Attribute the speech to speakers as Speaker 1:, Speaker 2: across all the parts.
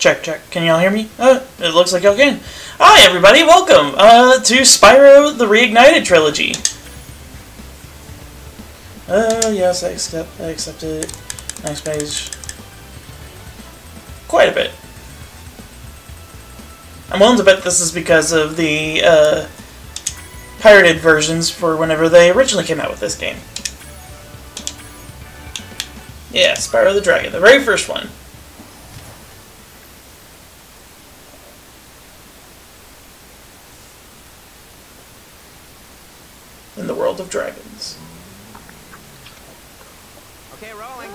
Speaker 1: Check, check. Can y'all hear me? Uh, it looks like y'all can. Hi, everybody. Welcome uh, to Spyro the Reignited Trilogy. Uh, yes, I accept, I accept it. Next page. Quite a bit. I'm willing to bet this is because of the uh, pirated versions for whenever they originally came out with this game. Yeah, Spyro the Dragon, the very first one. In the world of dragons.
Speaker 2: Okay, rolling.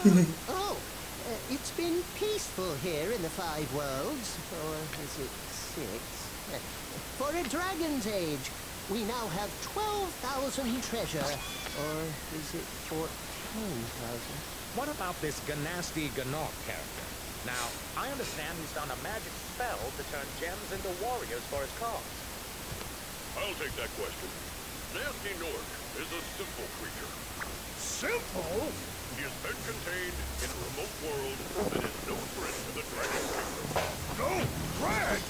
Speaker 3: oh, uh, it's been peaceful here in the Five Worlds, or is it six? For a dragon's age, we now have 12,000 treasure, or is it 14,000?
Speaker 2: What about this Gnasty Gnorc character? Now, I understand he's done a magic spell to turn gems into warriors for his cause.
Speaker 4: I'll take that question. Gnasty Gnorc is a simple creature. Simple? He has been contained in a remote world that is no threat to the Dragon Kingdom. No threat?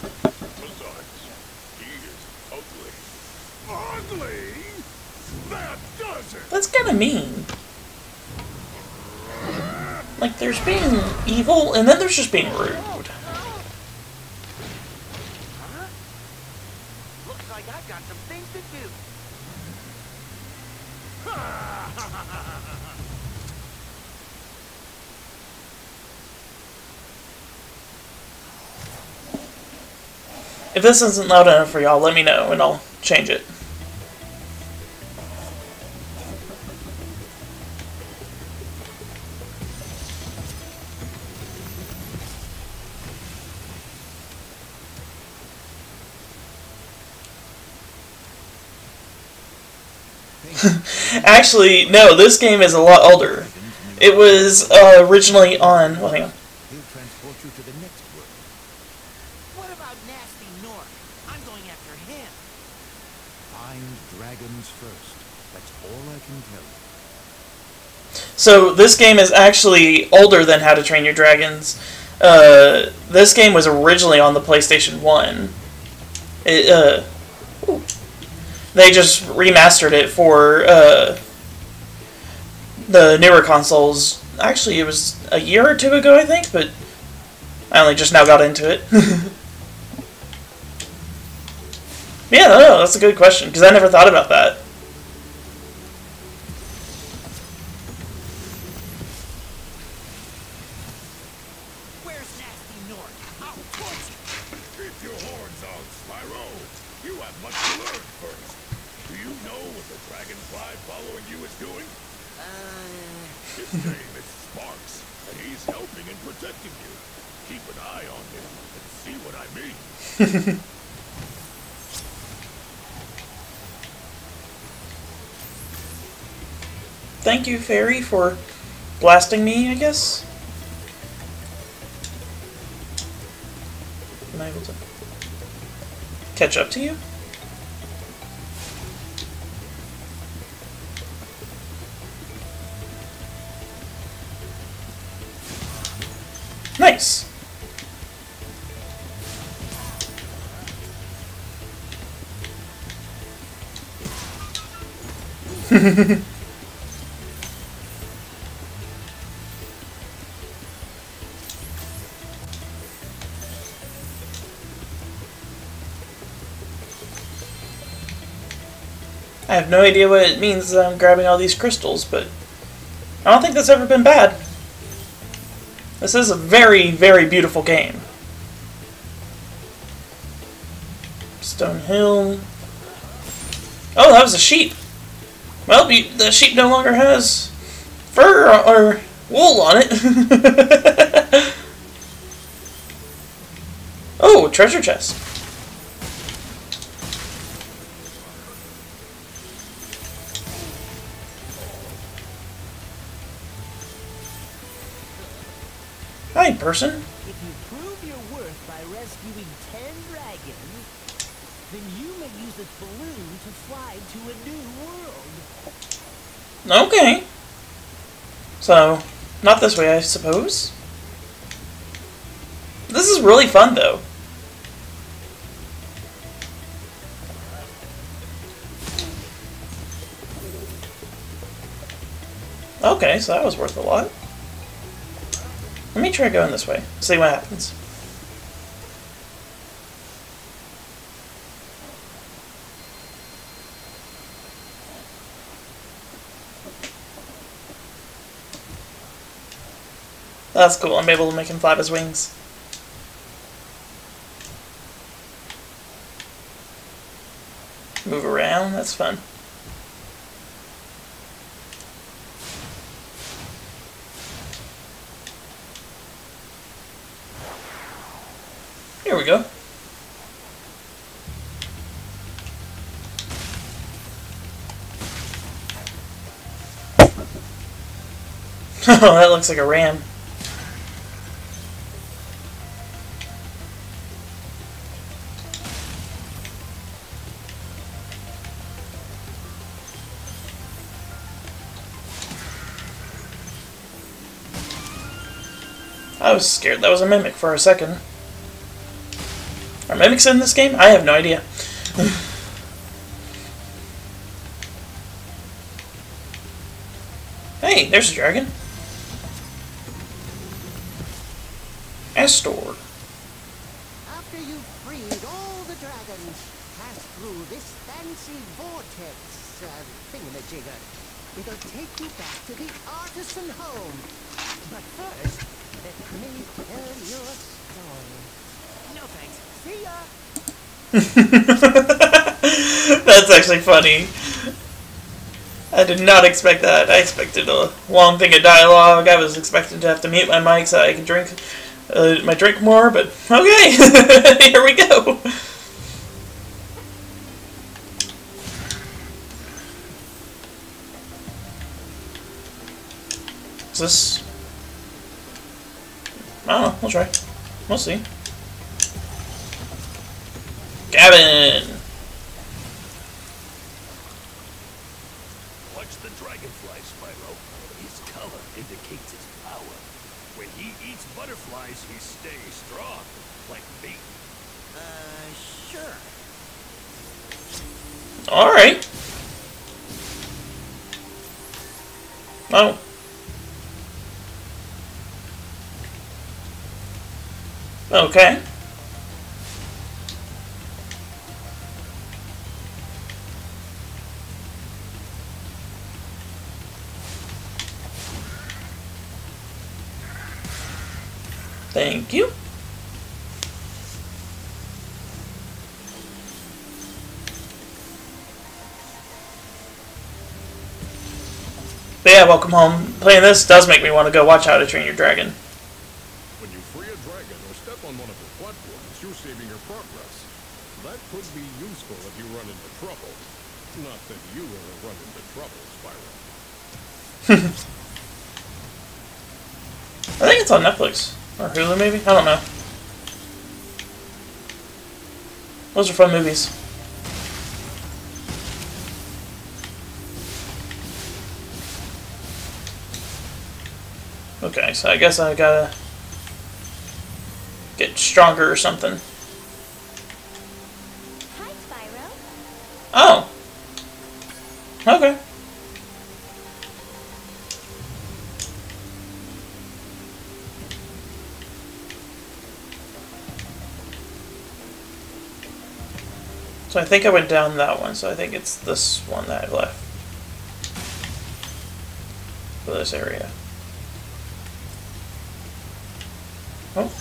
Speaker 4: Besides, he is ugly. Ugly? That does it!
Speaker 1: That's kind of mean. Like, there's being evil, and then there's just being rude.
Speaker 2: Huh? Looks like I've got some things to do.
Speaker 1: If this isn't loud enough for y'all, let me know, and I'll change it. Actually, no, this game is a lot older. It was uh, originally on. Well, hang on.
Speaker 5: He'll transport you to the next world.
Speaker 6: What about Gnasty Gnorc? I'm going after him.
Speaker 5: Find dragons first. That's all I can tell you.
Speaker 1: So this game is actually older than How to Train Your Dragons. Uh, this game was originally on the PlayStation One. It, uh, they just remastered it for uh, the newer consoles. Actually, it was a year or two ago, I think, but I only just now got into it. yeah, no, that's a good question because I never thought about that.
Speaker 6: Gnasty Gnorc? I'll torch you.
Speaker 4: Keep your horns on, Spyro. You have much to learn first. Do you know what the dragonfly following you is doing?
Speaker 6: Uh,
Speaker 4: His name is Sparx, and he's helping and protecting you. Keep an eye on him and see what I mean.
Speaker 1: Thank you, Fairy, for blasting me, I guess. Able to catch up to you? Nice. have no idea what it means that I'm grabbing all these crystals, but I don't think that's ever been bad. This is a very, very beautiful game. Stone Hill. Oh, that was a sheep. Well, the sheep no longer has fur or wool on it. oh, treasure chest. Person.
Speaker 6: if you prove your worth by rescuing ten dragons, then you may use this balloon to fly to a new world.
Speaker 1: Okay. So, not this way, I suppose. This is really fun, though. Okay, so that was worth a lot. Let me try going this way. See what happens. That's cool. I'm able to make him flap his wings. Move around. That's fun. oh, that looks like a ram. I was scared that was a mimic for a second. Are mimics in this game? I have no idea. hey, there's a dragon. Astor.
Speaker 6: After you've freed all the dragons, pass through this fancy vortex uh, thingamajigger. It'll take you back to the artisan home. But first, let me tell your story.
Speaker 7: No thanks.
Speaker 6: See ya!
Speaker 1: That's actually funny. I did not expect that. I expected a long thing of dialogue. I was expecting to have to mute my mic so I could drink uh, my drink more, but okay, here we go. Is this? I don't know. We'll try. We'll see. Gavin.
Speaker 4: Watch the dragonfly, Spyro. His color indicates his power. When he eats butterflies, he stays strong, like me.
Speaker 7: Uh, sure.
Speaker 1: All right. Oh. Okay. Thank you. But yeah, welcome home. Playing this does make me want to go watch How to Train Your Dragon.
Speaker 4: When you free a dragon or step on one of the platforms, you're saving your progress. That could be useful if you run into trouble. Not that you ever run into trouble, Spyro.
Speaker 1: I think it's on Netflix. Or Hulu, I don't know. Those are fun movies. Okay, so I guess I gotta get stronger or something. So I think I went down that one, so I think it's this one that I've left. For this area. Oh.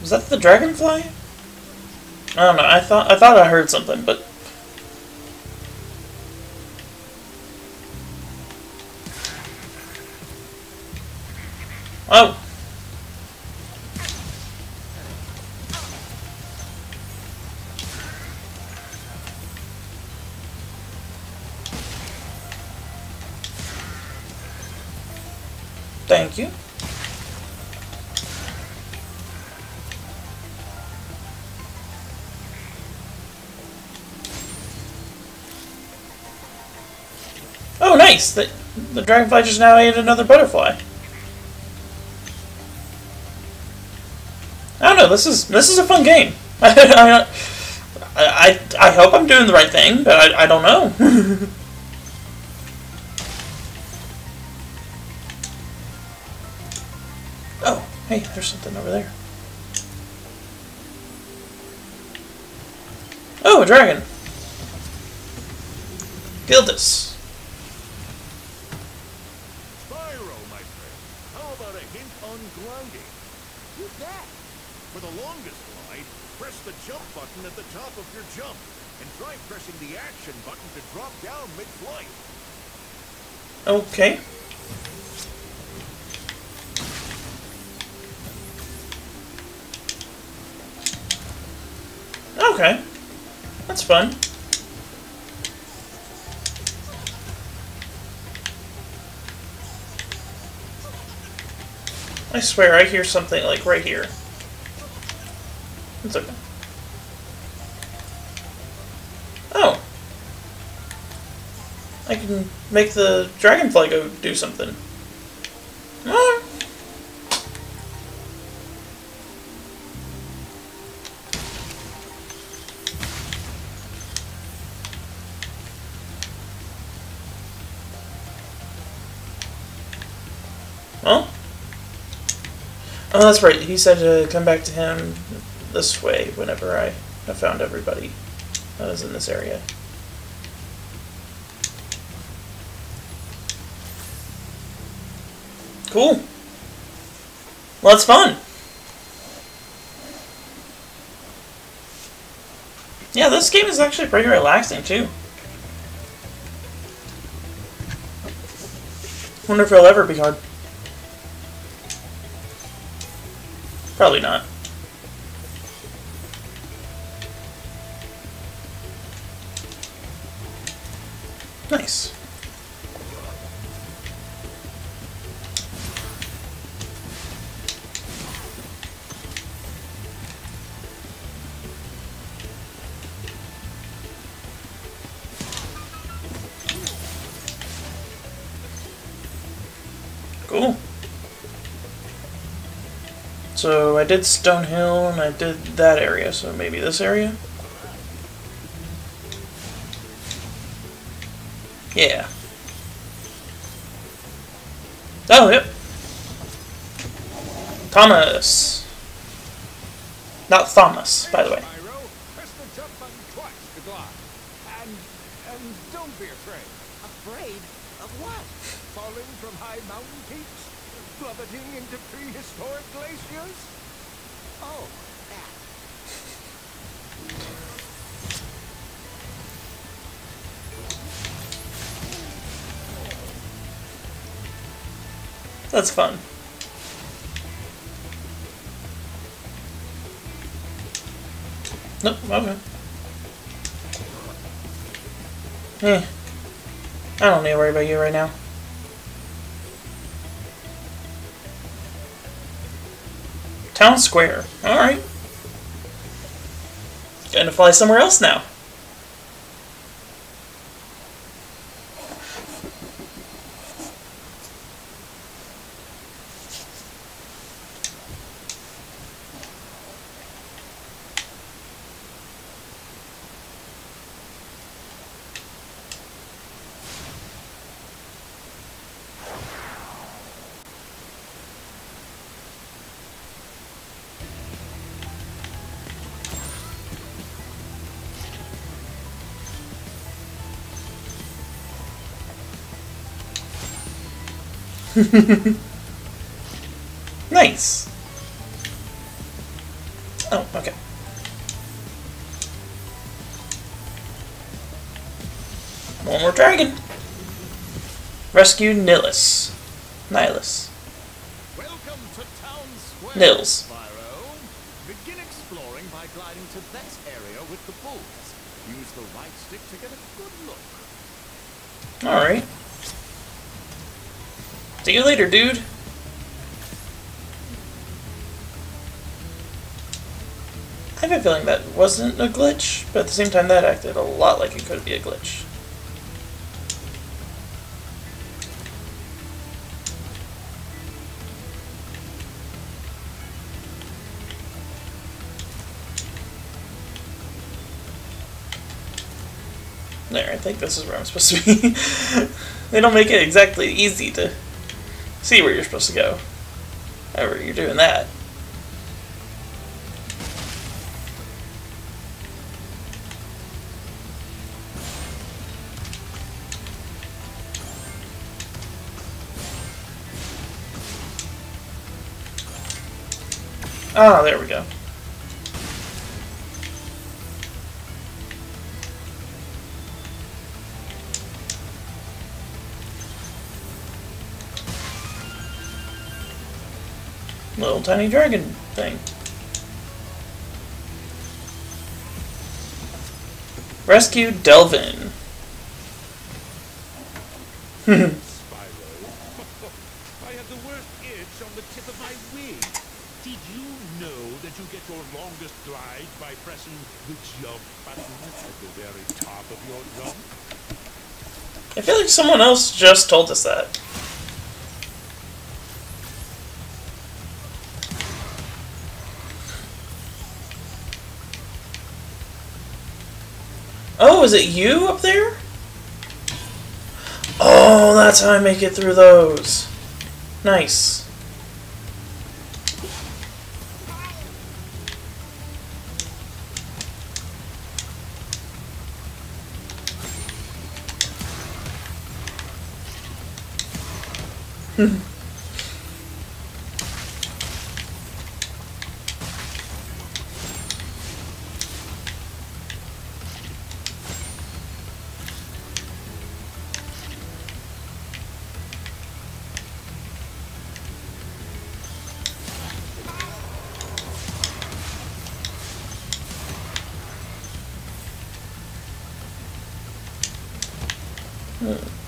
Speaker 1: Was that the dragonfly? I don't know. I thought I thought I heard something, but nice. The, the dragonfly just now ate another butterfly. I don't know. This is this is a fun game. I, I, I hope I'm doing the right thing, but I, I don't know. oh, hey, there's something over there. Oh, a dragon. Gildas.
Speaker 8: Spyro, my friend. How about a hint on gliding?
Speaker 6: You bet.
Speaker 8: For the longest glide, press the jump button at the top of your jump, and try pressing the action button to drop down mid-flight.
Speaker 1: Okay. Okay. That's fun. I swear I hear something like right here. It's okay. I can make the dragonfly go do something. Ah. Well. Oh, that's right. He said to come back to him this way whenever I have found everybody that was in this area. Cool. Well, that's fun. Yeah, this game is actually pretty relaxing, too. Wonder if it'll ever be hard. Probably not. I did Stonehill and I did that area, so maybe this area? Yeah. Oh, yep. Thomas. Not Thomas, by the way.
Speaker 4: Spyro, press the jump button twice to glide. And, and don't be afraid.
Speaker 6: Afraid of what?
Speaker 4: Falling from high mountain peaks? Plummeting into prehistoric glaciers?
Speaker 6: Oh, that.
Speaker 1: That's fun. Nope, okay. Eh. I don't need to worry about you right now. Town Square. Alright. Gonna fly somewhere else now. nice. Oh, okay. One more dragon. Rescue Nihilus. Nihilus.
Speaker 4: Welcome to Town Square,
Speaker 1: Nils. later, dude. I have a feeling that wasn't a glitch, but at the same time that acted a lot like it could be a glitch. There, I think this is where I'm supposed to be. they don't make it exactly easy to see where you're supposed to go. However, you're doing that. Ah, there we go. Little tiny dragon thing. Rescue Delvin.
Speaker 4: Spyro. I have the worst itch on the tip of my wing. Did you know that you get your longest glide by pressing the jump button at the very top of your jump?
Speaker 1: I feel like someone else just told us that. Oh, is it you up there? Oh, that's how I make it through those. Nice. Hmm,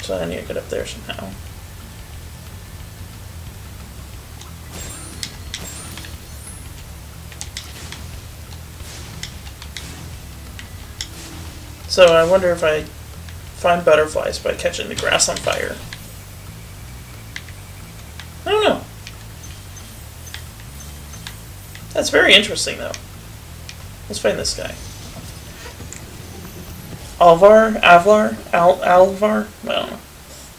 Speaker 1: So Somehow. So I wonder if I find butterflies by catching the grass on fire. I don't know. That's very interesting, though. Let's find this guy. Alvar? Avlar? Al Alvar? I don't know.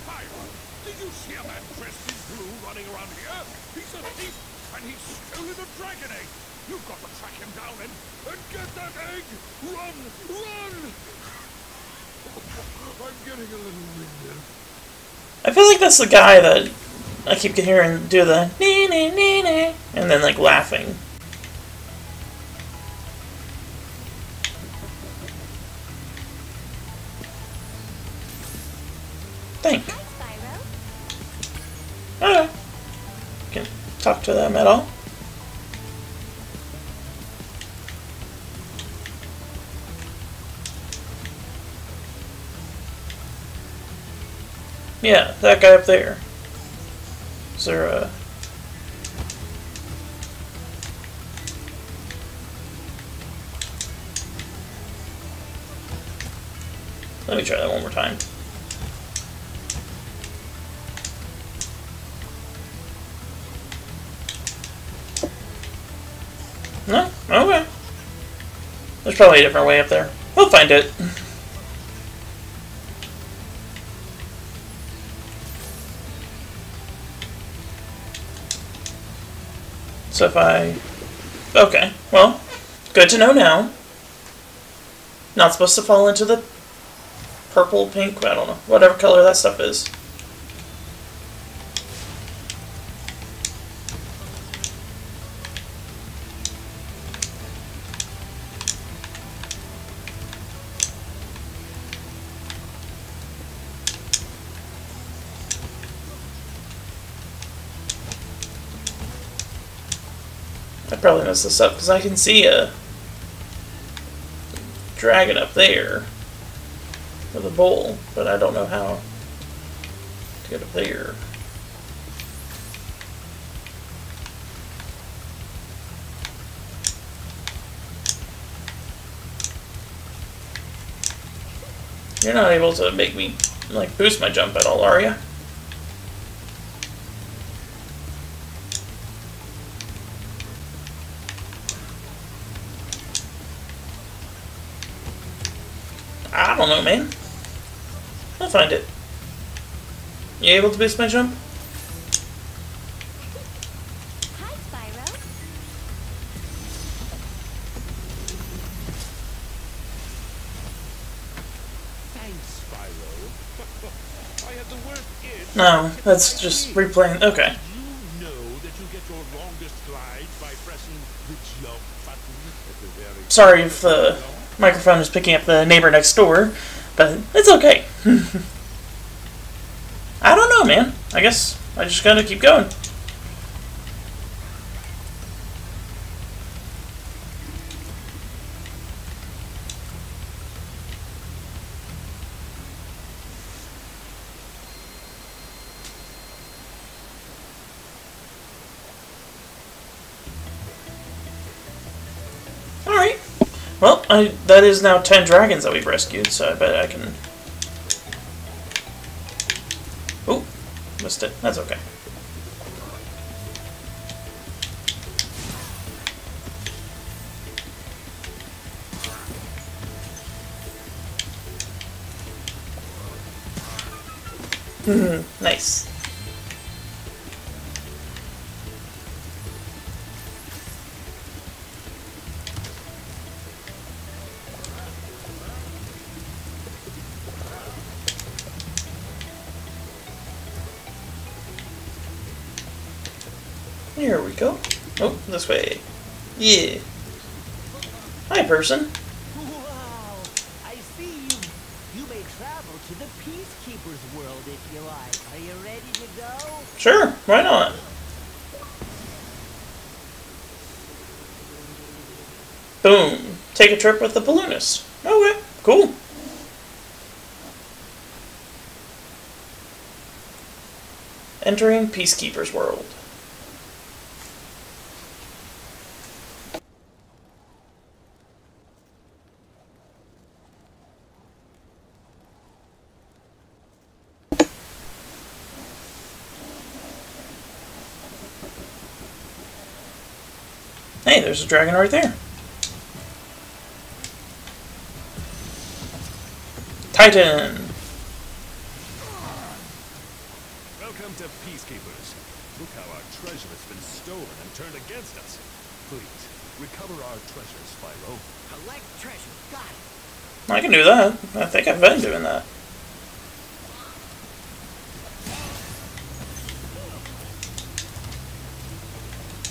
Speaker 8: Spyro, did you see a man dressed in blue running around here? He's a thief, and he's stolen a dragon egg. You've got to track him down and, and get that egg. Run, run! I'm getting a little winded.
Speaker 1: I feel like that's the guy that I keep hearing do the nee nee nee nee and then like laughing. Yeah, that guy up there. Is there a... Let me try that one more time. No? Okay. There's probably a different way up there. We'll find it. So if I... Okay, well, good to know now. Not supposed to fall into the purple, pink, I don't know, whatever color that stuff is. Messed this up because I can see a dragon up there with a bowl, but I don't know how to get up there. You're not able to make me like boost my jump at all, are you? I don't know, man. I'll find it. You able to boost my jump?
Speaker 9: Hi, Spyro.
Speaker 4: Thanks, Spyro. I had the worst itch.
Speaker 1: No, that's just replaying. Okay.
Speaker 4: Did you know that you get your longest glide by pressing the jump button
Speaker 1: Sorry if the microphone is picking up the neighbor next door, but it's okay. I don't know, man. I guess I just gotta keep going. I, that is now 10 dragons that we've rescued, so I bet I can... Oh, missed it. That's okay. Mhm, nice. This way. Yeah. Hi, person.
Speaker 6: Wow! I see you. You may travel to the Peacekeeper's world if you like. Are you ready to go?
Speaker 1: Sure, why not? Boom. Take a trip with the balloonist. Okay, cool. Entering Peacekeeper's world. Hey, there's a dragon right there. Titan.
Speaker 4: Welcome to Peacekeepers. Look how our treasure has been stolen and turned against us. Please, recover our treasure, Spyro.
Speaker 3: Collect treasure. Got it.
Speaker 1: I can do that. I think I've been doing that.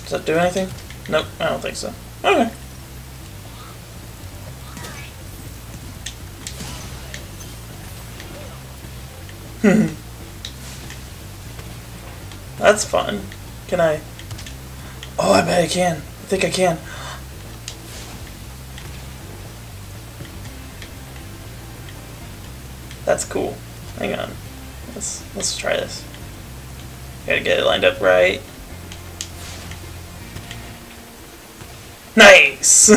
Speaker 1: Does that do anything? Nope, I don't think so. Okay. That's fun. Can I? Oh, I bet I can. I think I can. That's cool. Hang on. Let's let's try this. Gotta get it lined up right.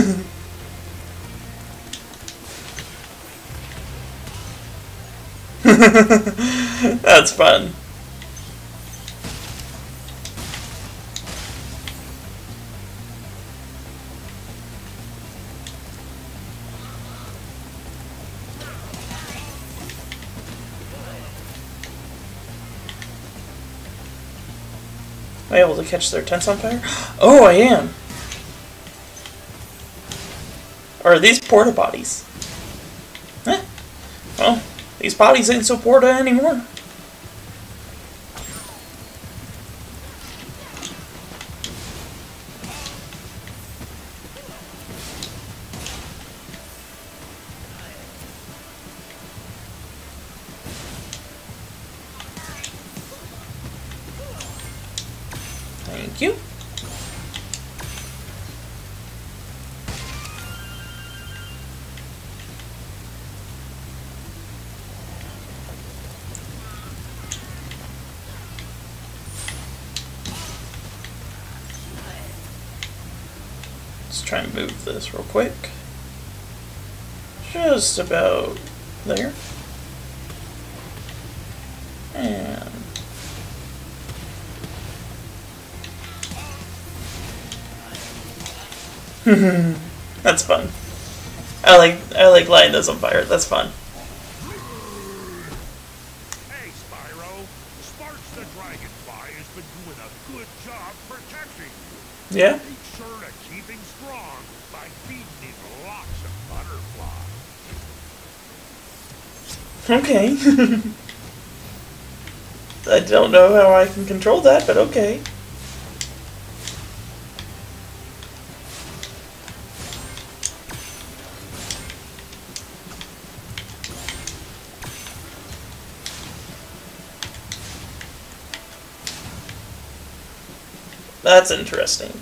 Speaker 1: That's fun. Am I able to catch their tents on fire? Oh, I am. Or are these porta potties? Eh. Well, these potties ain't so porta anymore. this real quick. Just about there. And That's fun. I like I like lighting those on fire. That's fun. Yeah. Okay. I don't know how I can control that, but okay. That's interesting.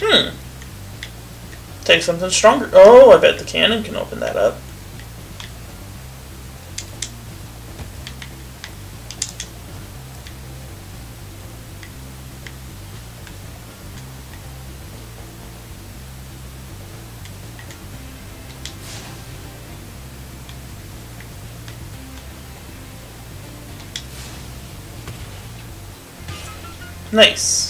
Speaker 1: Hmm. Take something stronger. Oh, I bet the cannon can open that up. Nice.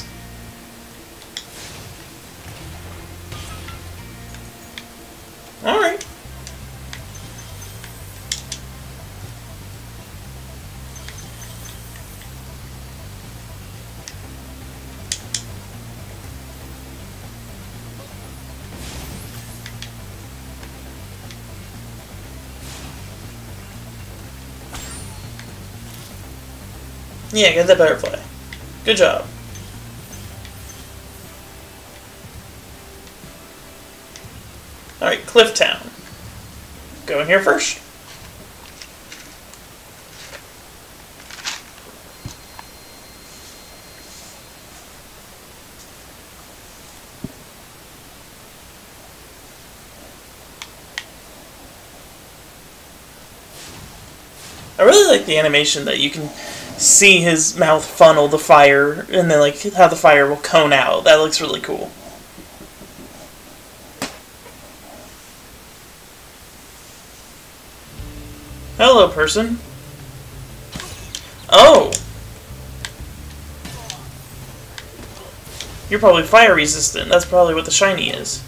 Speaker 1: Yeah, get that butterfly. Good job. Alright, Clifftown. Go in here first. I really like the animation that you can see his mouth funnel the fire and then like how the fire will cone out. That looks really cool. Hello, person. Oh! You're probably fire resistant. That's probably what the shiny is.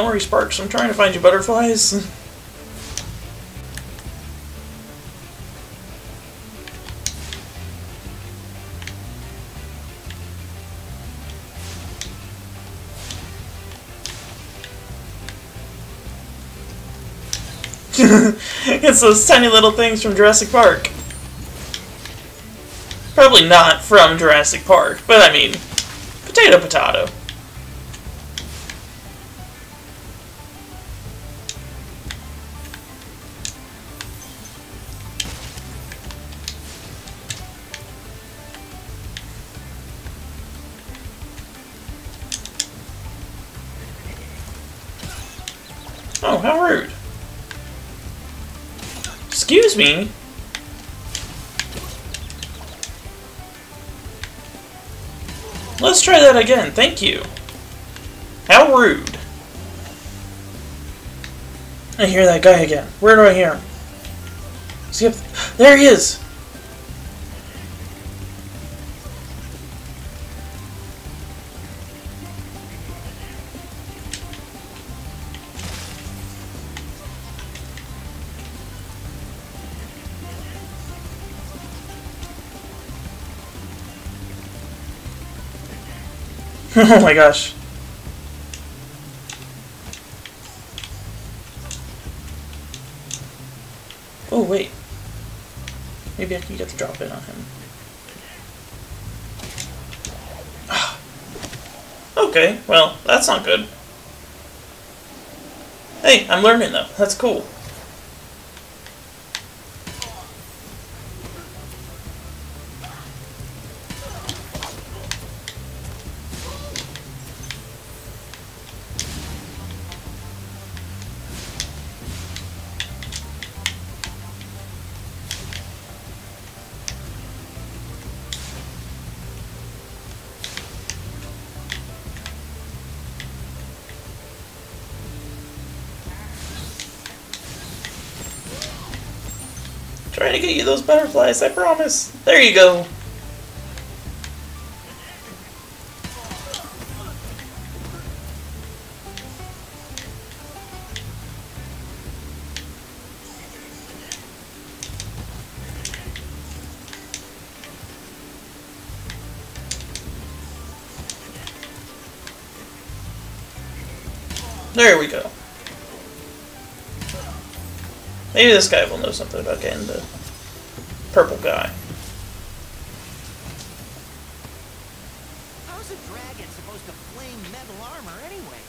Speaker 1: Don't worry, Sparx. I'm trying to find you butterflies. it's those tiny little things from Jurassic Park. Probably not from Jurassic Park, but I mean, potato potato. Me? Let's try that again, thank you. How rude. I hear that guy again. Where do I hear him? Is he up there he is! oh my gosh. Oh wait. Maybe I can get the drop in on him. okay, well, that's not good. Hey, I'm learning though. That's cool. Those butterflies, I promise. There you go. There we go. Maybe this guy will know something about getting the purple guy.
Speaker 6: How's a dragon supposed to flame metal armor anyway?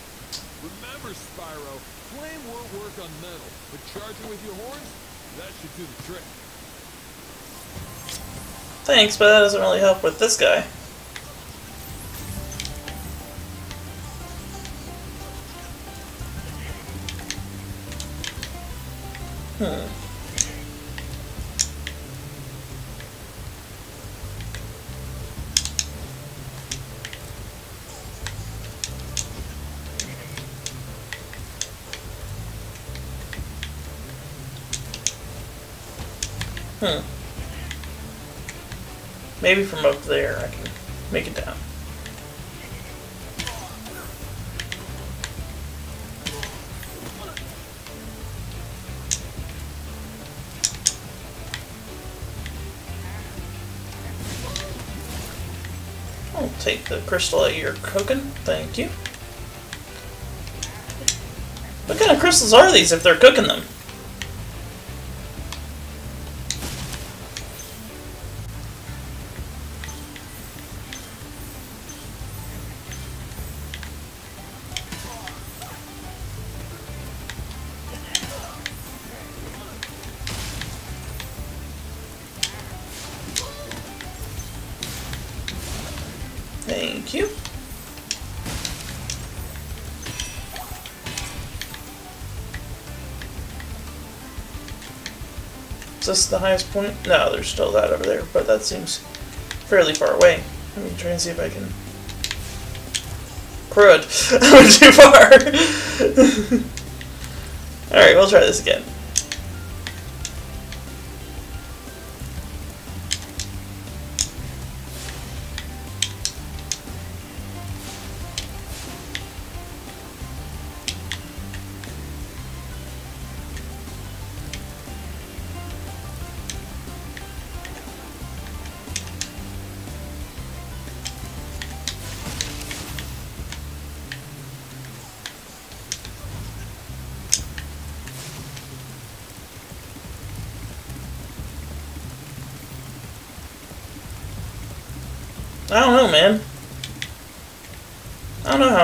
Speaker 4: Remember, Spyro, flame won't work on metal, but charging with your horns, that should do the trick.
Speaker 1: Thanks, but that doesn't really help with this guy. Maybe from up there I can make it down. I'll take the crystal that you're cooking. Thank you. What kind of crystals are these if they're cooking them? This the highest point? No, there's still that over there, but that seems fairly far away. Let me try and see if I can. Crud. I went too far. Alright, we'll try this again.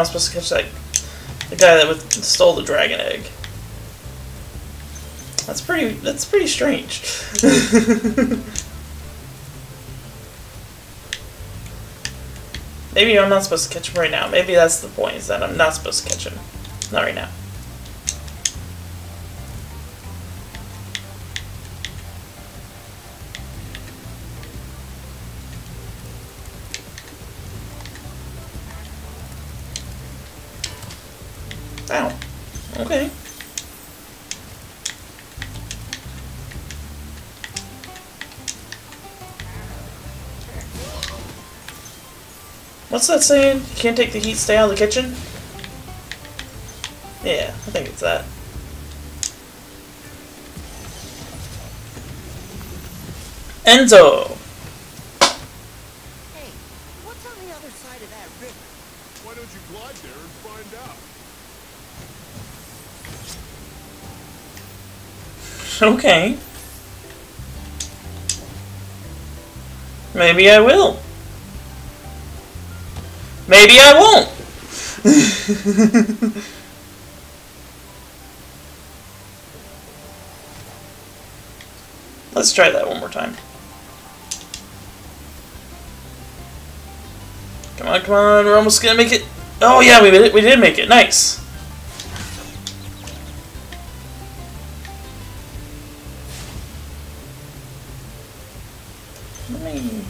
Speaker 1: I don't know how I'm supposed to catch that the guy that with, stole the dragon egg. That's pretty. That's pretty strange. Maybe I'm not supposed to catch him right now. Maybe that's the point. Is that I'm not supposed to catch him. Not right now. What's that saying? You can't take the heat, stay out of the kitchen? Yeah, I think it's that. Enzo!
Speaker 6: Hey, what's on the other side of that river?
Speaker 4: Why don't you glide there and find out?
Speaker 1: Okay. Maybe I will. Maybe I won't. Let's try that one more time. Come on, come on, we're almost gonna make it. Oh yeah, we did it. We did make it. Nice. Let me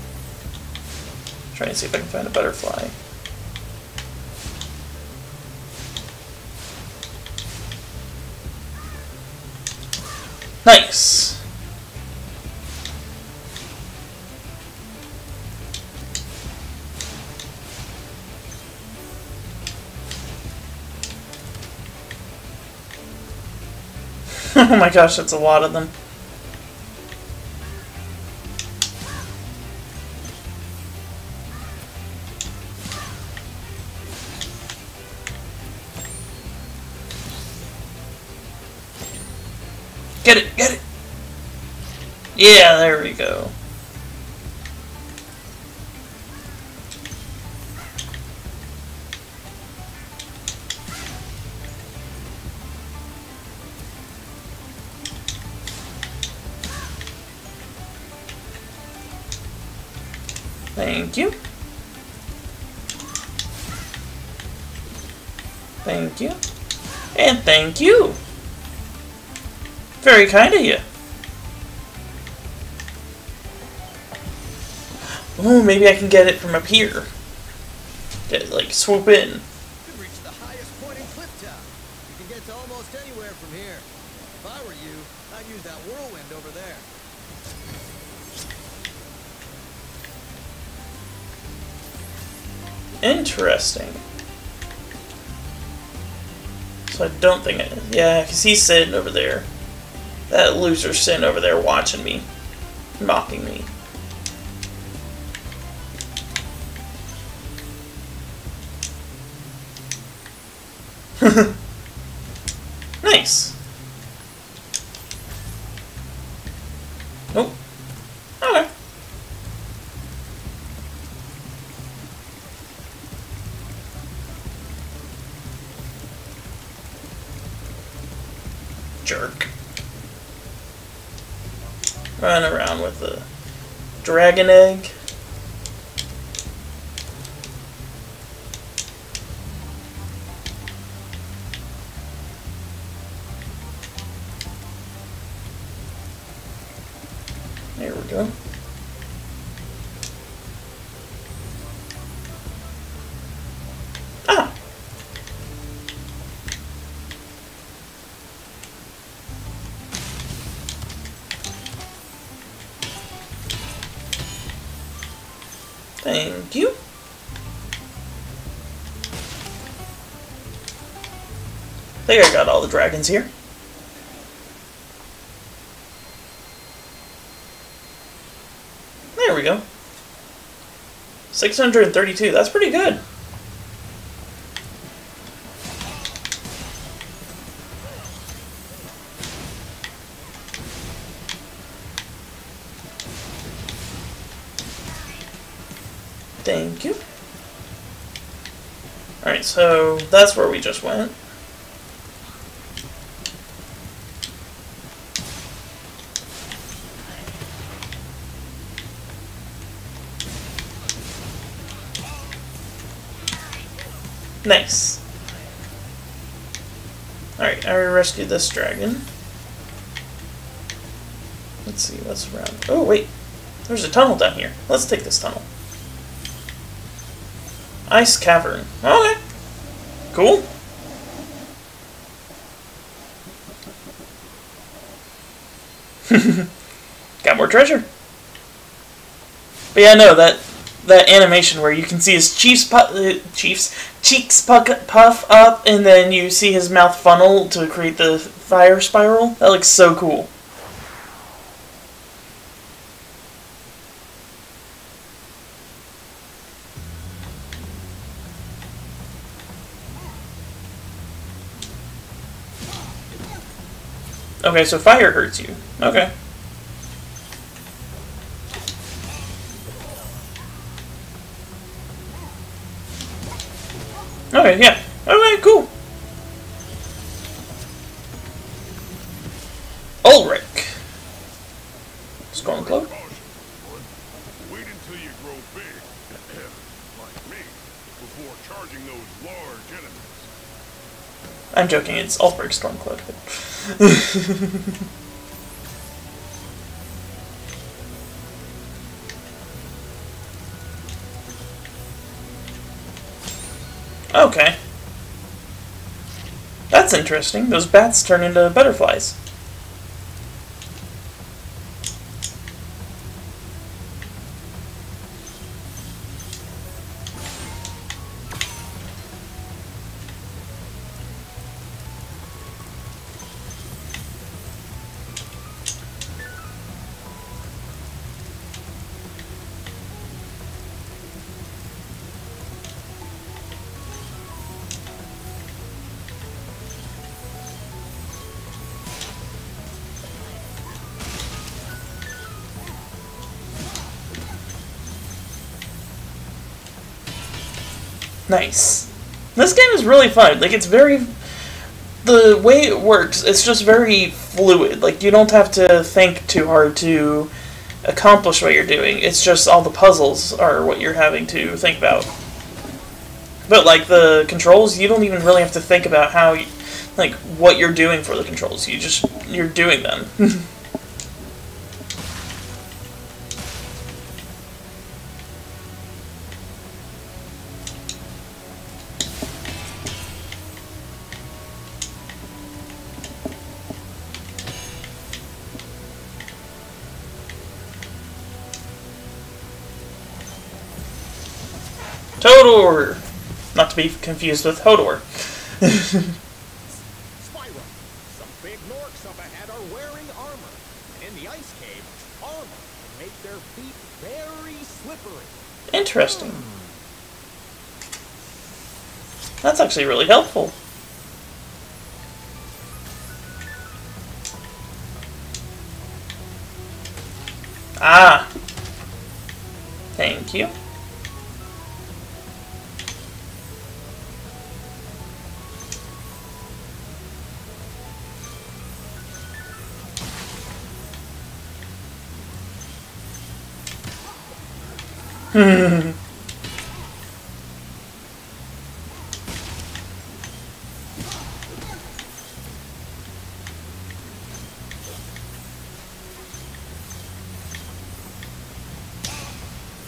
Speaker 1: try and see if I can find a butterfly. oh my gosh, that's a lot of them. Very kind of you. Oh, maybe I can get it from up here. Get, like, swoop in.
Speaker 6: the highest point in Cliff Town. You can get to almost anywhere from here. If I were you, I'd use that whirlwind over there.
Speaker 1: Interesting. So I don't think I... Yeah, because he's sitting over there. That loser sitting over there watching me. Mocking me. Got all the dragons here. There we go. 632, that's pretty good. Thank you. Alright, so that's where we just went. Nice. Alright, I rescued this dragon. Let's see what's around. Oh, wait. There's a tunnel down here. Let's take this tunnel. Ice cavern. Okay. Cool. Got more treasure. But yeah, no, that that animation where you can see his Chiefs, pu- uh, cheeks puff up, and then you see his mouth funnel to create the fire spiral. That looks so cool. Okay, so fire hurts you. Okay. Okay, yeah. Okay, cool. Ulrich. Stormcloak.
Speaker 4: Caution, bud. Wait until you grow big, like me, before charging those large enemies.
Speaker 1: I'm joking, it's Ulrich Stormcloak. okay. That's interesting. Those bats turn into butterflies. Nice. This game is really fun. Like it's very the way it works, it's just very fluid. Like you don't have to think too hard to accomplish what you're doing. It's just all the puzzles are what you're having to think about. But like the controls, you don't even really have to think about how you, like what you're doing for the controls. You just you're doing them. confused with Hodor.
Speaker 10: Spyro, some big gnorcs up ahead are wearing armor. And in the ice cave, armor can make their feet very slippery.
Speaker 1: Interesting. That's actually really helpful.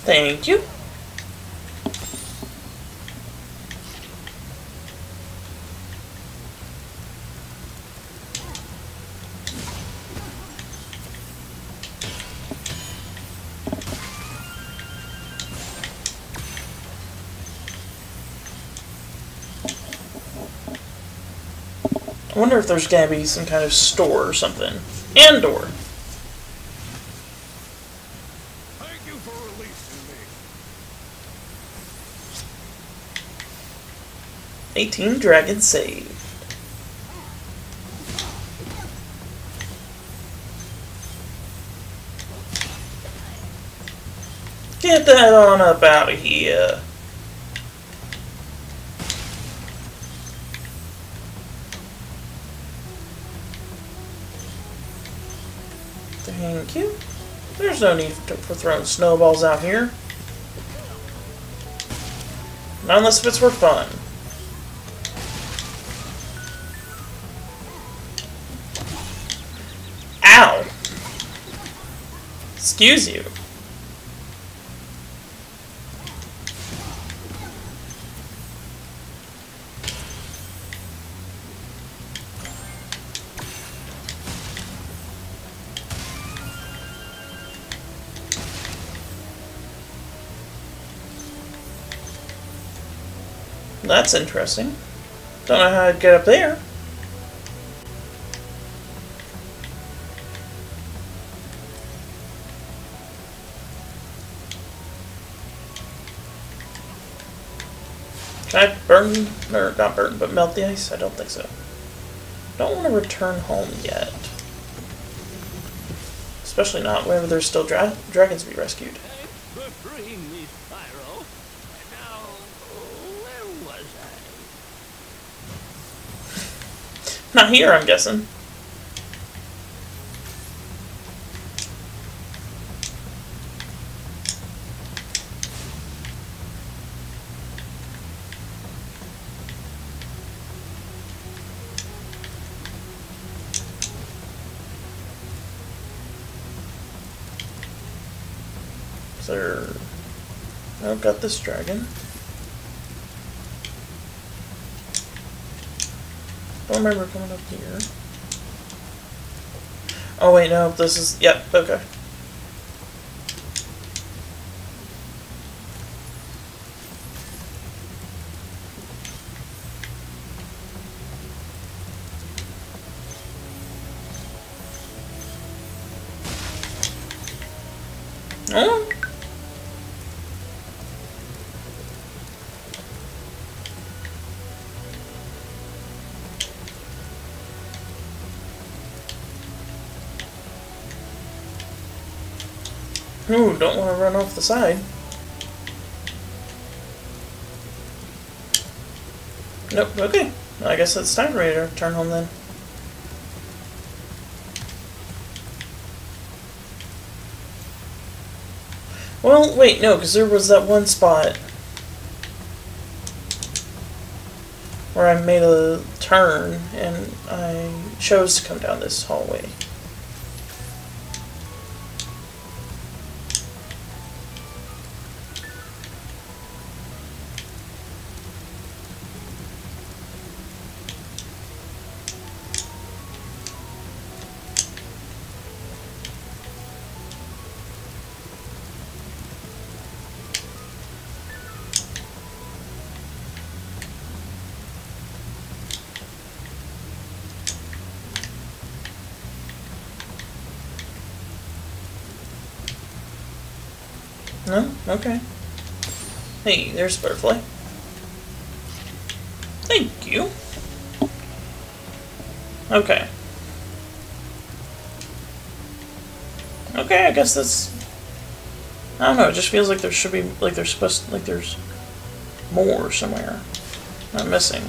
Speaker 1: Thank you. I wonder if there's gonna be some kind of store or something. Andor.
Speaker 4: Thank you for releasing me.
Speaker 1: 18 dragons saved. Get that on up out of here. Thank you. There's no need for, throwing snowballs out here. Not unless if it's for fun. Excuse you. That's interesting. Don't know how I'd get up there. Burn, or not burn, but melt the ice? I don't think so. Don't want to return home yet. Especially not whenever there's still dra dragons to be rescued.
Speaker 6: Where?
Speaker 1: Not here, I'm guessing. Got this dragon. Don't remember coming up here. Oh wait, no, this is, yep, okay. Don't want to run off the side. Nope, okay. I guess it's time for me to turn home then. Well, wait, no, because there was that one spot where I made a turn and I chose to come down this hallway. No? Okay. Hey, there's Butterfly. Thank you. Okay. Okay, I guess that's... I don't know, it just feels like there should be, like there's supposed, like there's more somewhere. I'm missing.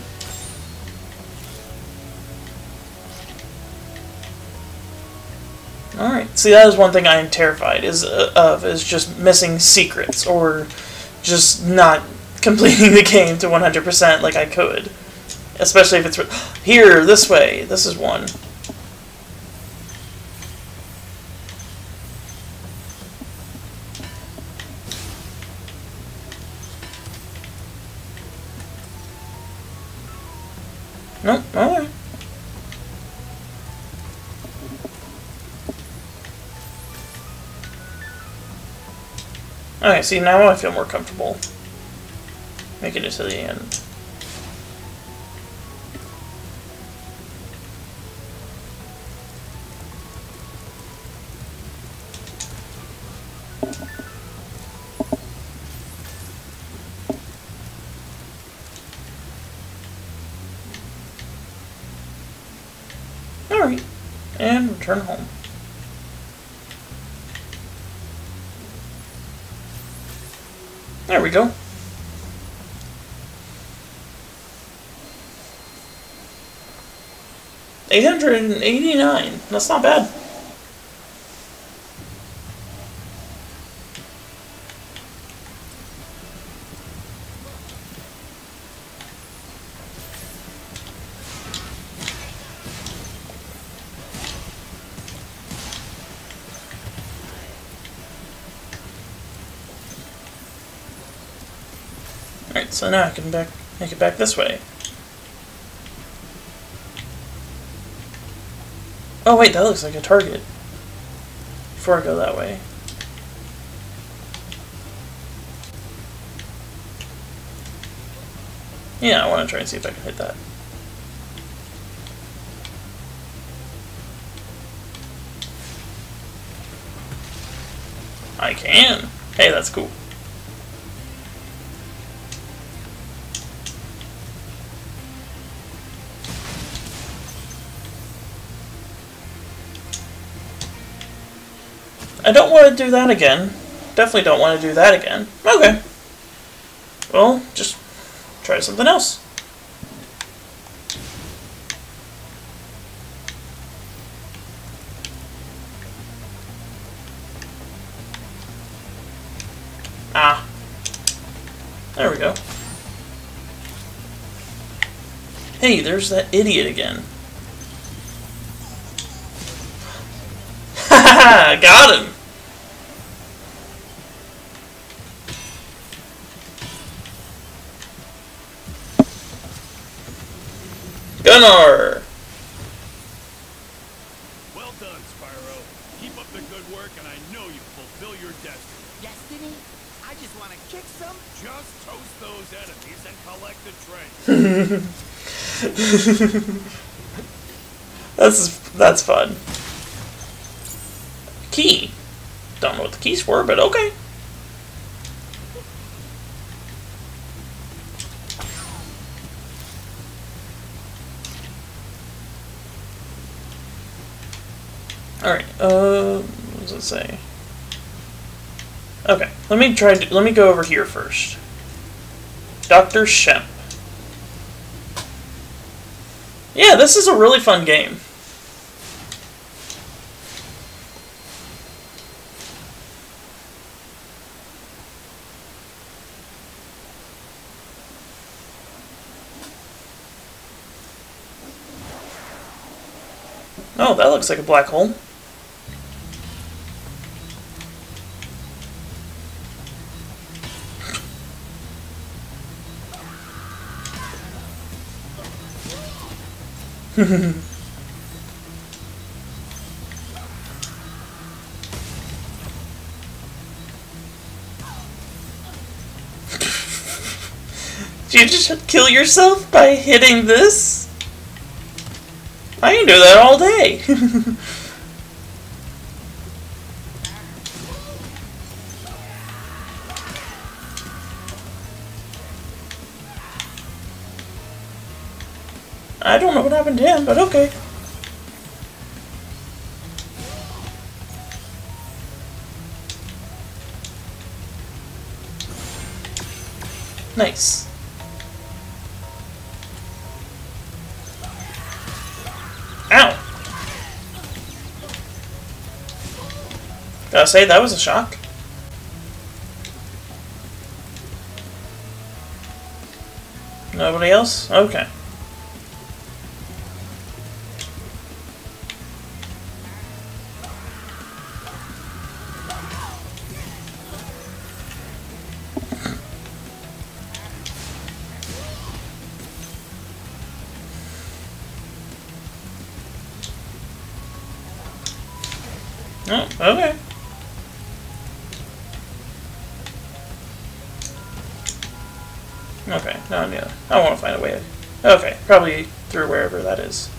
Speaker 1: See that is one thing I am terrified is uh, of, is just missing secrets, or just not completing the game to 100% like I could. Especially if it's... Here, this way, this is one. Okay, see, now I feel more comfortable making it to the end. 889. That's not bad. Alright, so now I can back make it back this way. Oh wait, that looks like a target. Before I go that way. Yeah, I want to try and see if I can hit that. I can. Hey, that's cool. I don't want to do that again. Definitely don't want to do that again. Okay. Well, just try something else. Ah. There we go. Hey, there's that idiot again. Haha, got him! Gunnar!
Speaker 4: Well done, Spyro. Keep up the good work, and I know you fulfill your destiny.
Speaker 6: Destiny? I just want to kick some.
Speaker 4: Just toast those enemies and collect the treasure.
Speaker 1: That's that's fun. Key. Don't know what the keys were, but okay. Alright, uh, what does it say? Okay, let me try, to, let me go over here first. Dr. Shemp. Yeah, this is a really fun game. Oh, that looks like a black hole. Did you just kill yourself by hitting this? I can do that all day. I don't know happened to him, but okay. Nice. Ow! Gotta say, that was a shock. Nobody else? Okay. Probably through wherever that is.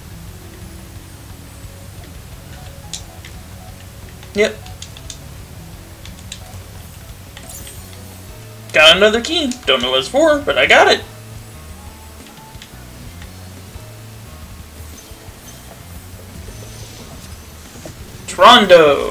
Speaker 1: Yep. Got another key. Don't know what it's for, but I got it. Trondo.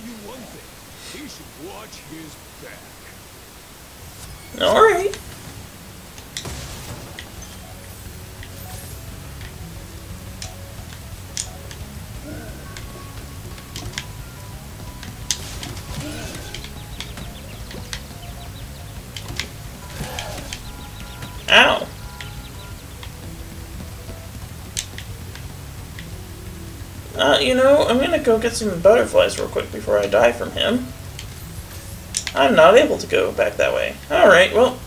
Speaker 1: go get some butterflies real quick before I die from him. I'm not able to go back that way. Alright, well.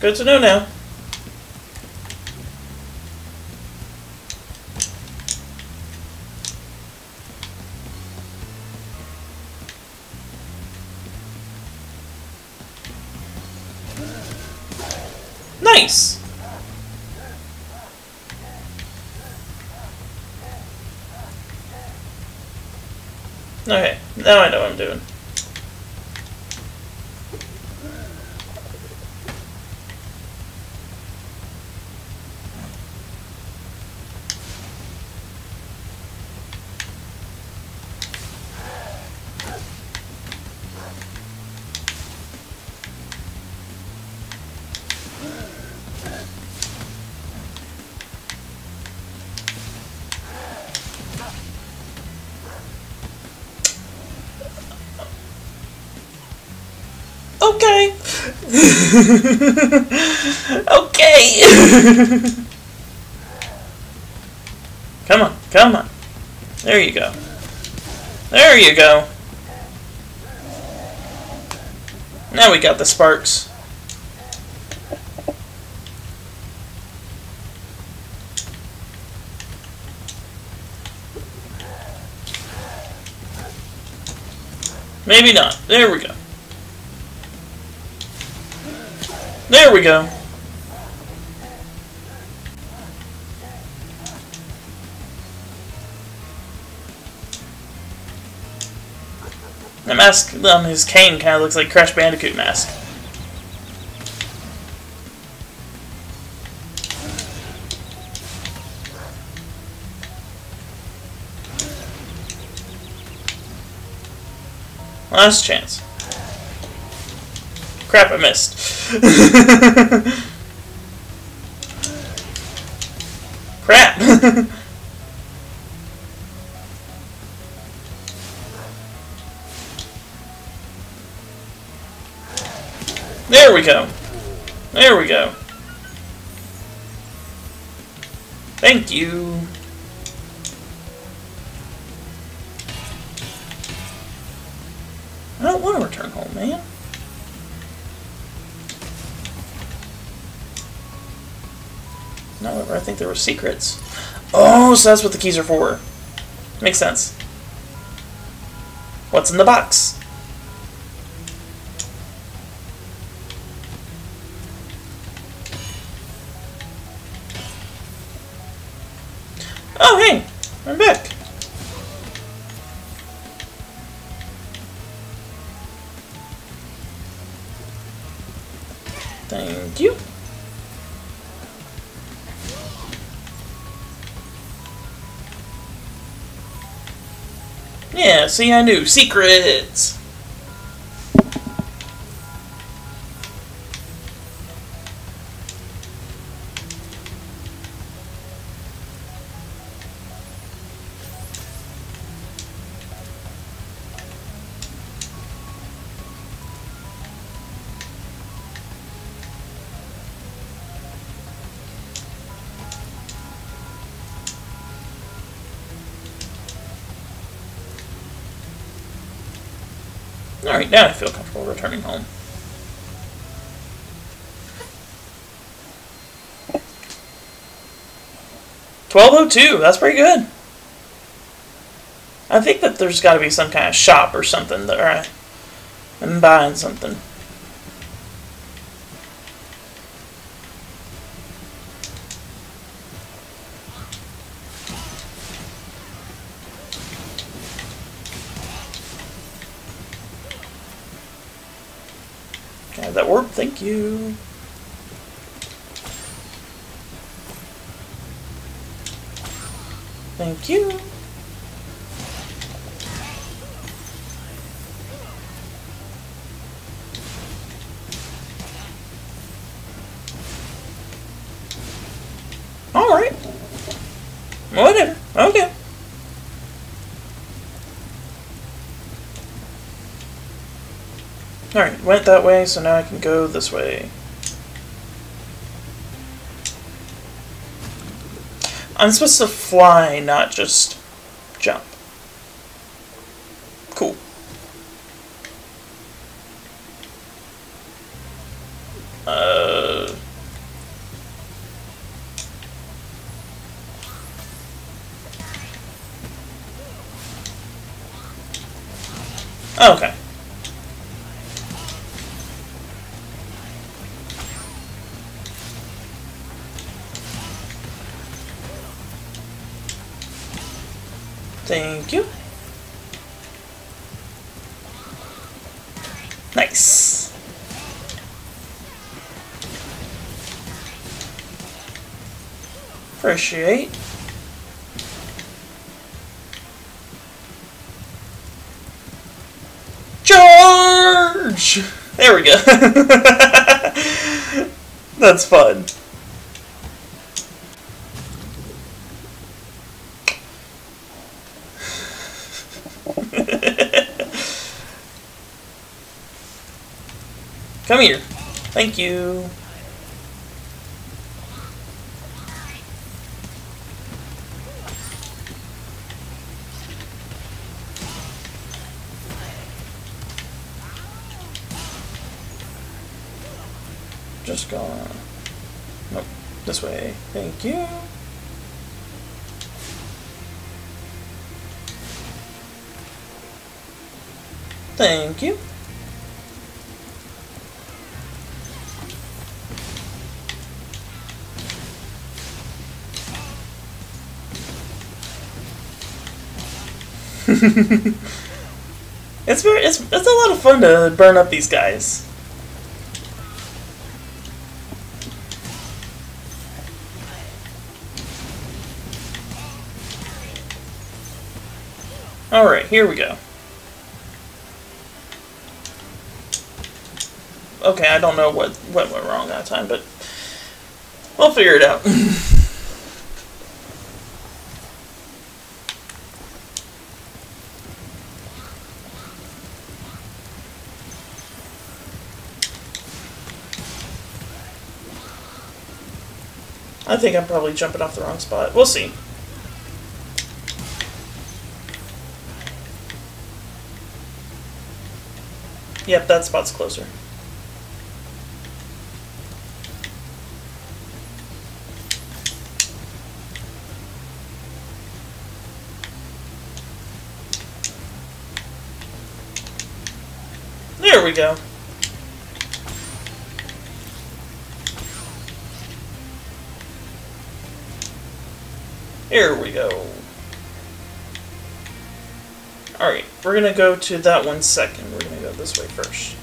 Speaker 1: Good to know now. Nice! Okay, now I know what I'm doing. okay. come on, come on. There you go. There you go. Now we got the sparks. Maybe not. There we go. There we go. The mask on his cane kind of looks like Crash Bandicoot mask. Last chance. Crap, I missed. Crap. there we go. There we go. Thank you. Think there were secrets. Oh, so that's what the keys are for. Makes sense. What's in the box? See, I knew. Secrets! Now I feel comfortable returning home. Twelve oh two. That's pretty good. I think that there's got to be some kind of shop or something that uh, I am buying something. Can I have that orb? Thank you. Thank you. Alright. Whatever. Okay. Alright, went that way, so now I can go this way. I'm supposed to fly, not just Appreciate. Charge! There we go. That's fun. Come here. Thank you. Just go on. Nope. This way. Thank you. Thank you. it's very it's it's a lot of fun to burn up these guys. Alright, here we go. okay, I don't know what, what went wrong that time, but we'll figure it out. I think I'm probably jumping off the wrong spot. We'll see. Yep, that spot's closer. There we go. Here we go. Alright, we're gonna go to that one second. We're gonna go this way first.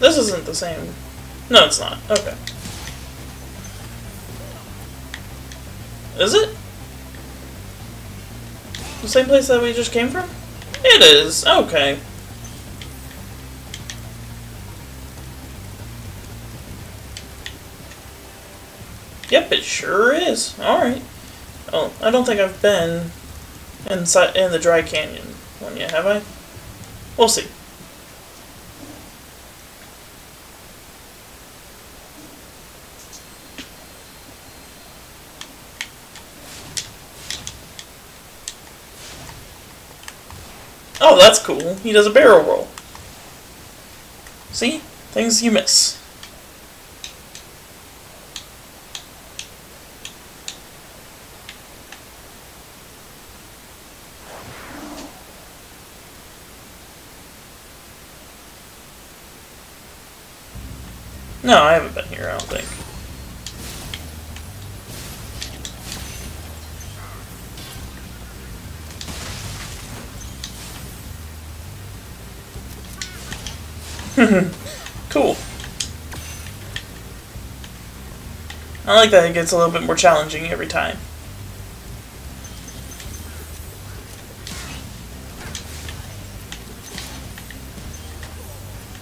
Speaker 1: This isn't the same. No, it's not. Okay. Is it? The same place that we just came from? It is. Okay. Yep, it sure is. Alright. Oh, I don't think I've been inside in the dry canyon one yet, have I? We'll see. Oh, that's cool. He does a barrel roll. See? Things you miss. No, I haven't been here, I don't think. cool. I like that it gets a little bit more challenging every time.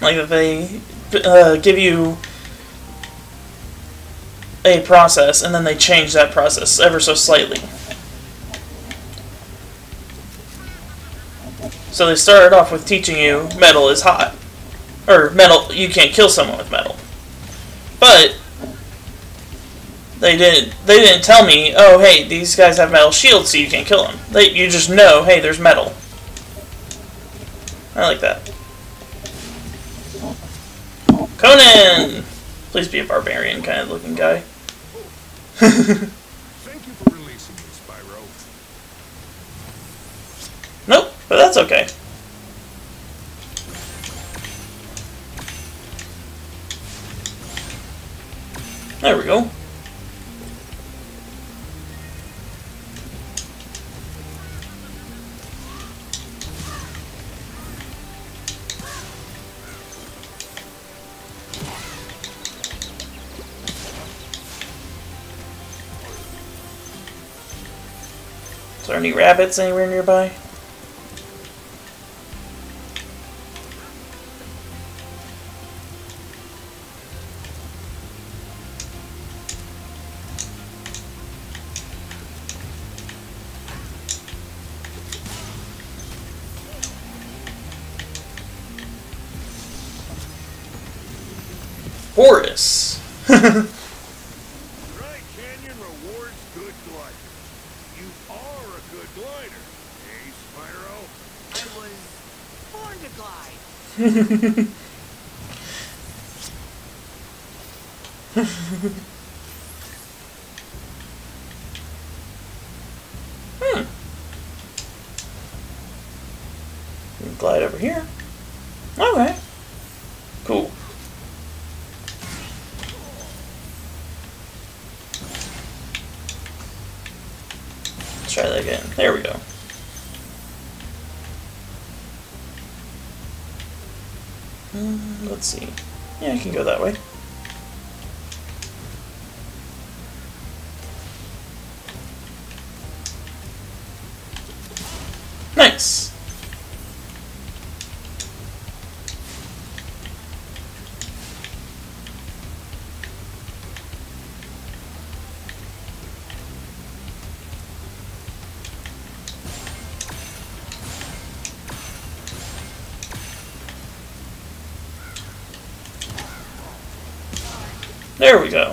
Speaker 1: Like that they uh, give you a process and then they change that process ever so slightly. So they started off with teaching you metal is hot. Or metal, you can't kill someone with metal. But they didn't they didn't tell me, oh hey, these guys have metal shields so you can't kill them. They, you just know, hey, there's metal. I like that. Conan! Please be a barbarian kind of looking guy.
Speaker 4: Thank you for releasing me, Spyro.
Speaker 1: Nope, but that's okay. There we go. Any rabbits anywhere nearby?
Speaker 6: I
Speaker 1: can go that way. There we go.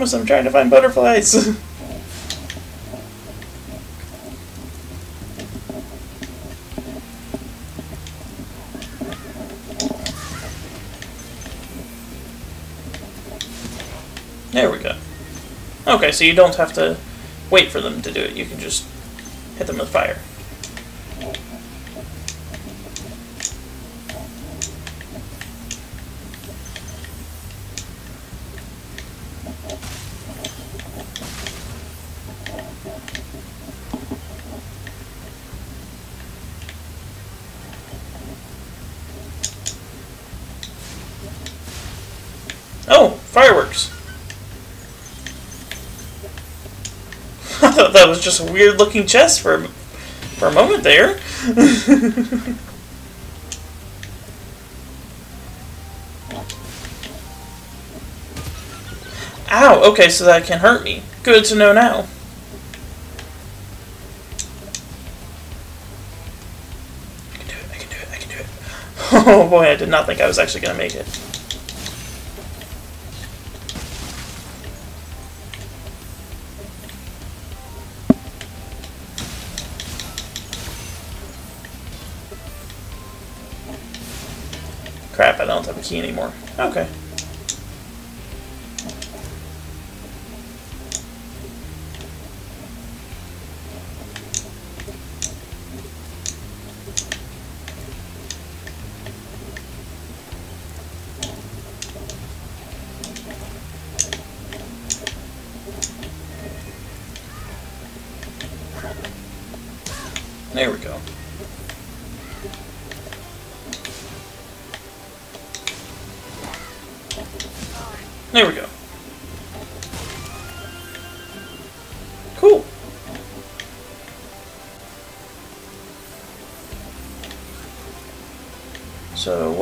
Speaker 1: I'm trying to find butterflies. there we go. Okay, so you don't have to wait for them to do it. You can just hit them with fire. Oh, fireworks. I weird looking chest for for a moment there. Ow, okay, so that can hurt me. Good to know now. I can do it, I can do it, I can do it. Oh boy, I did not think I was actually going to make it. Key anymore. Okay.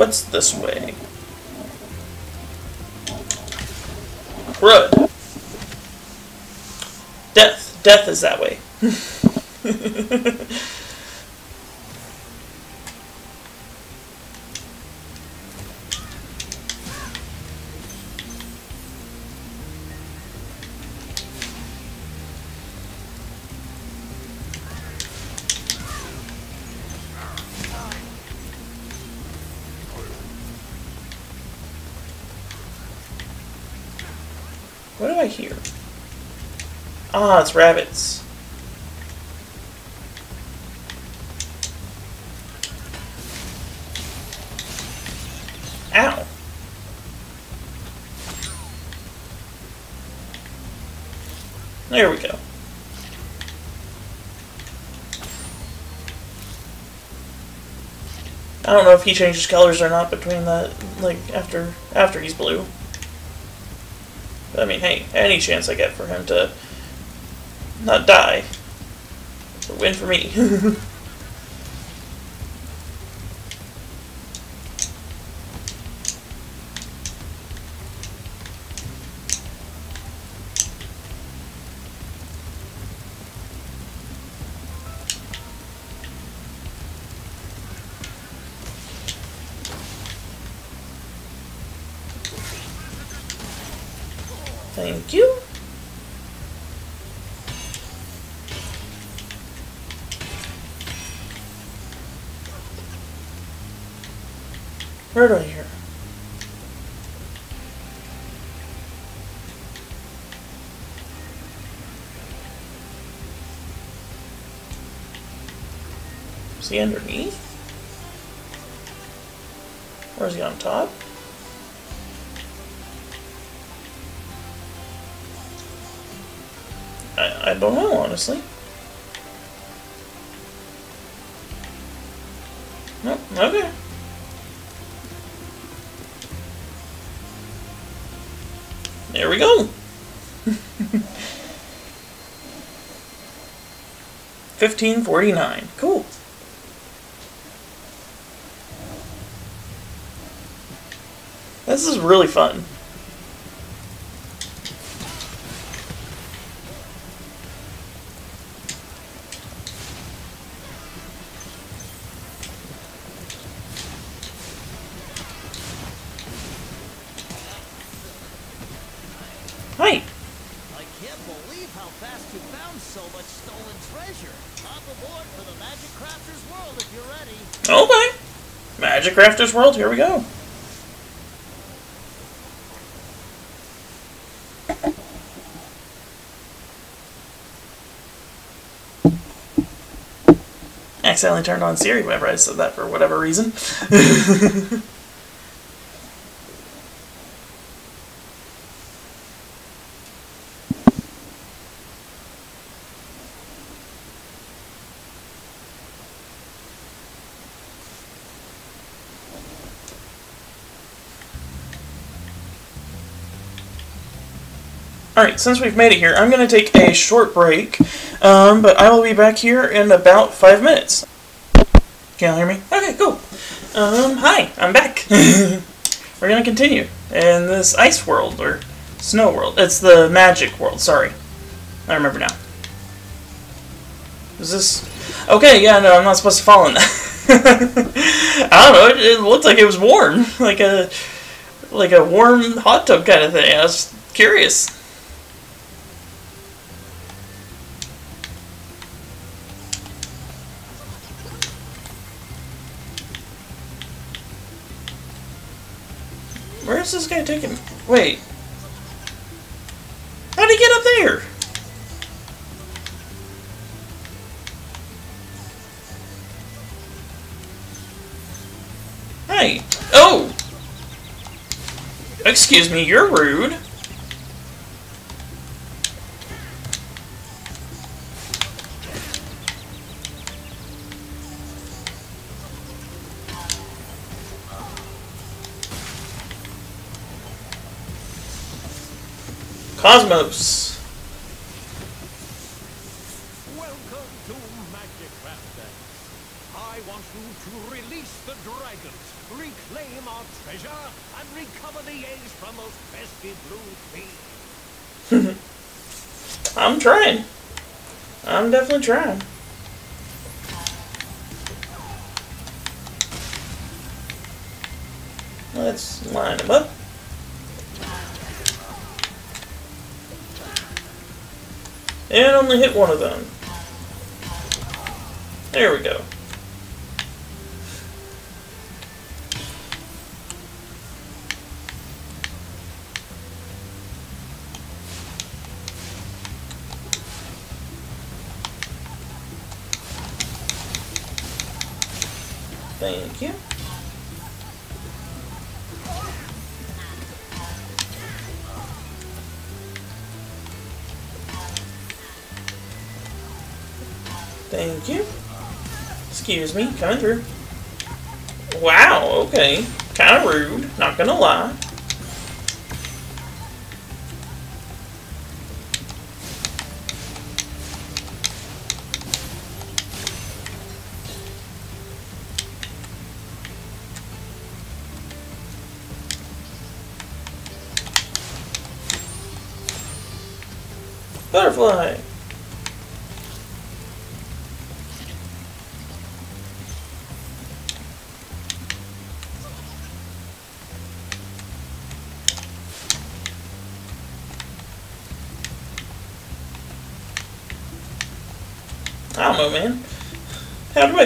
Speaker 1: What's this way? Crud. Death. Death is that way. Rabbits. Ow. There we go. I don't know if he changes colors or not between that, like, after after he's blue. I mean, hey, any chance I get for him to not die, it's a win for me. Is he underneath? Or is he on top? I, I don't know, honestly. Nope, okay. There we go. 1549. This is really fun. Hi.
Speaker 6: I can't believe how fast you found so much stolen treasure. Hop aboard for the Magic Crafters World if you're ready.
Speaker 1: Okay. Magic Crafters World, here we go. Accidentally turned on Siri whenever I said that for whatever reason. Alright, since we've made it here, I'm going to take a short break, um, but I will be back here in about five minutes. Can you hear me? Okay, cool. Um, hi, I'm back. We're to continue in this ice world, or snow world. It's the magic world, sorry. I remember now. Is this... Okay, yeah, no, I'm not supposed to fall in that. I don't know, it, it looked like it was warm. Like a... Like a warm hot tub kind of thing. I was curious. This guy taking? Wait. How'd he get up there? Hey. Oh! Excuse me, you're rude. Cosmos.
Speaker 4: Welcome to Magic Crafters. I want you to release the dragons, reclaim our treasure, and recover the eggs from those pesky blue thieves.
Speaker 1: I'm trying. I'm definitely trying. Let's line them up. And only hit one of them. There we go. Thank you. Thank you. Excuse me, coming through. Wow, okay. Kind of rude, not gonna lie.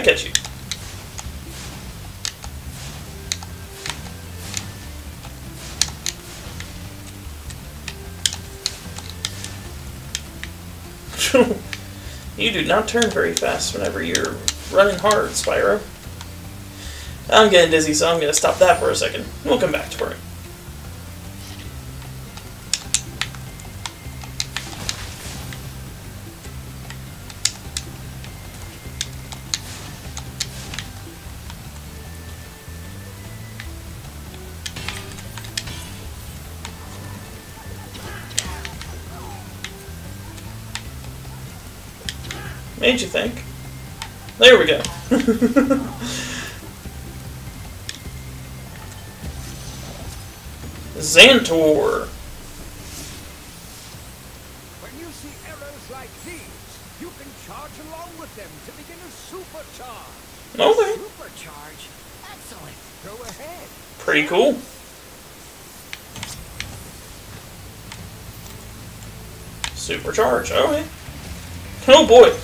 Speaker 1: I catch you? you do not turn very fast whenever you're running hard, Spyro. I'm getting dizzy, so I'm going to stop that for a second. We'll come back to it. Made you think. There we go. Zantor.
Speaker 10: When you see arrows like these, you can charge along with them to begin a supercharge.
Speaker 1: Okay.
Speaker 6: Supercharge. Excellent.
Speaker 10: Go ahead.
Speaker 1: Pretty cool. Supercharge. Okay. Oh boy.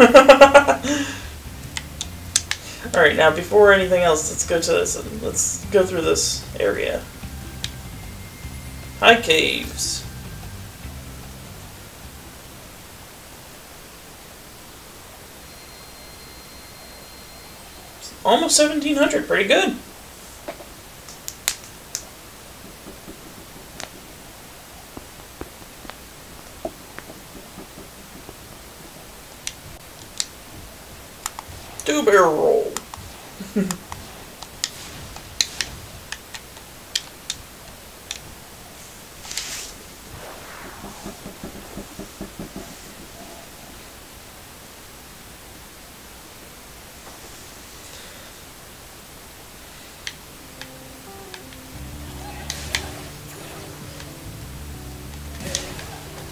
Speaker 1: Alright, now before anything else, let's go to this and let's go through this area. High caves. Almost 1700, pretty good. Two barrel roll.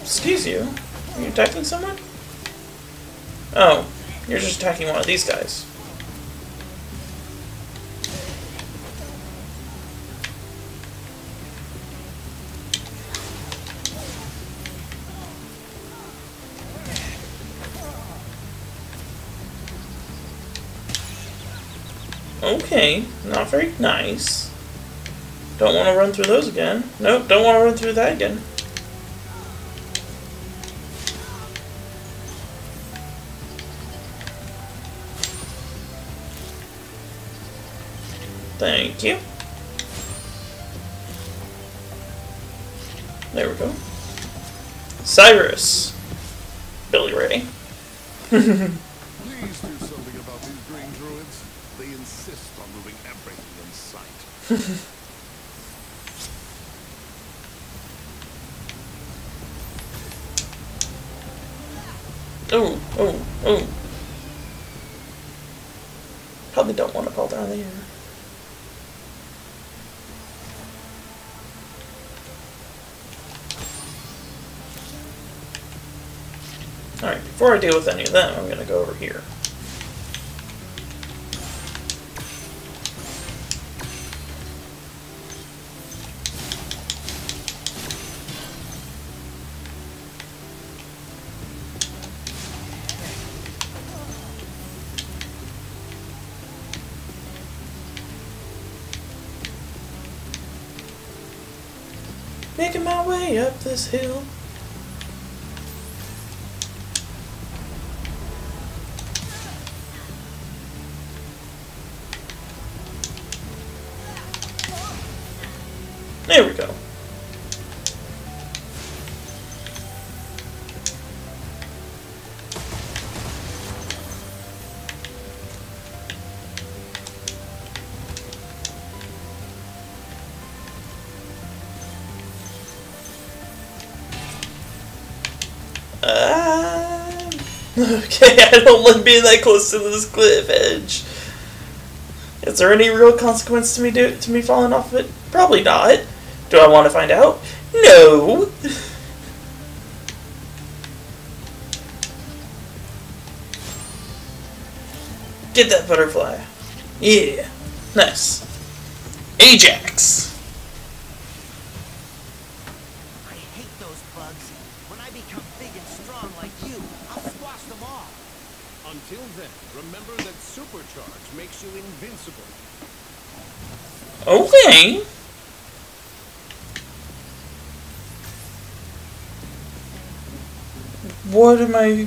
Speaker 1: Excuse you? Are you attacking someone? Oh, just attacking one of these guys. Okay, not very nice. Don't want to run through those again. Nope, don't want to run through that again. Thank you. There we go. Cyrus. Billy Ray.
Speaker 8: Please do something about these green druids. They insist on moving everything in sight.
Speaker 1: Oh, oh, oh. Probably don't want to fall down there. Alright, before I deal with any of them, I'm going to go over here. Making my way up this hill. okay, I don't like being that close to this cliff edge. Is there any real consequence to me do to me falling off of it? Probably not. Do I want to find out? No. Get that butterfly. Yeah. Nice. Ajax.
Speaker 6: I hate those bugs. When I become big and strong like you, I'll squash them all.
Speaker 10: Until then, remember that supercharge makes you invincible.
Speaker 1: Okay. What am I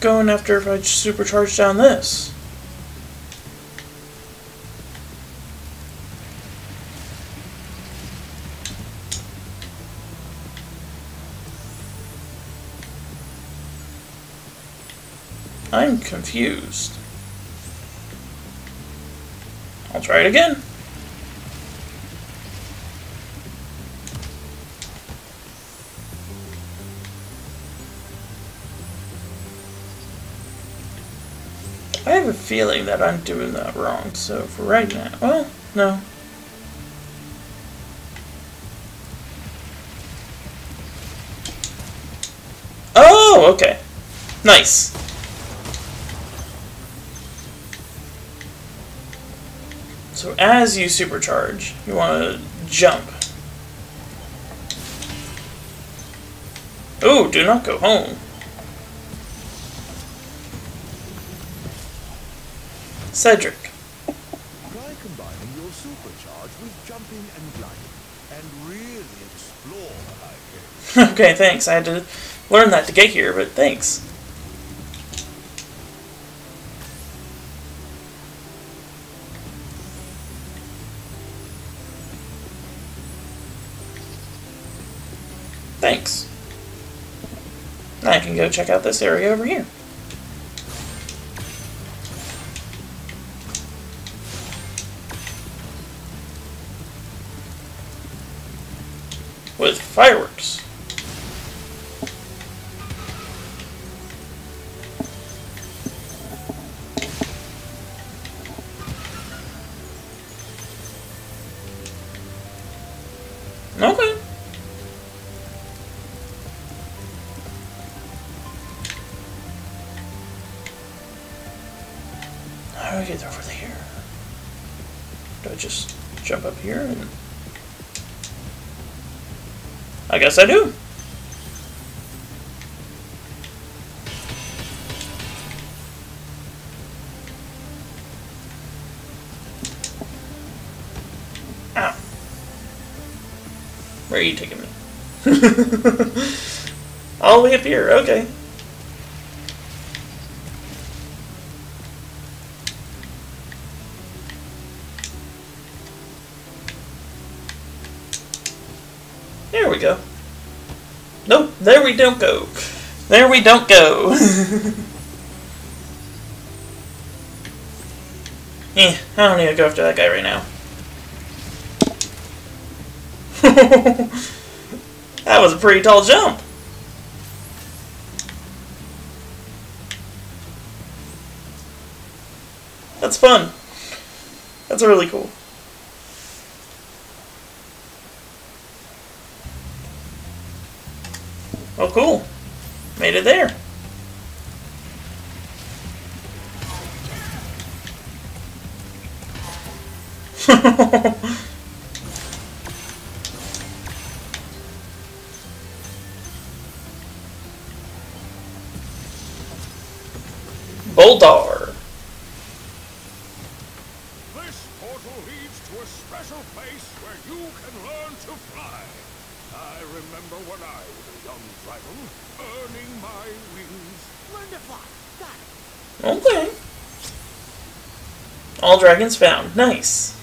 Speaker 1: going after if I supercharge down this? I'm confused. Try it again. I have a feeling that I'm doing that wrong, so for right now, well, no. Oh, okay. Nice. So as you supercharge, you want to jump. Oh, do not go home. Cedric.
Speaker 5: Try combining your supercharge with jumping and gliding, and really explore the high
Speaker 1: okay, thanks. I had to learn that to get here, but thanks. Thanks. Now I can go check out this area over here. With fireworks. Guess I do. Ow. Where are you taking me? All the way up here, okay. There we don't go. There we don't go. eh, I don't need to go after that guy right now. that was a pretty tall jump. That's fun. That's really cool. Oh, cool. Made it there. Boldar.
Speaker 4: This portal leads to a special place where you can learn to fly. I remember when I was a young dragon, earning my wings.
Speaker 6: Learn to fly. Got it.
Speaker 1: Okay. All dragons found. Nice.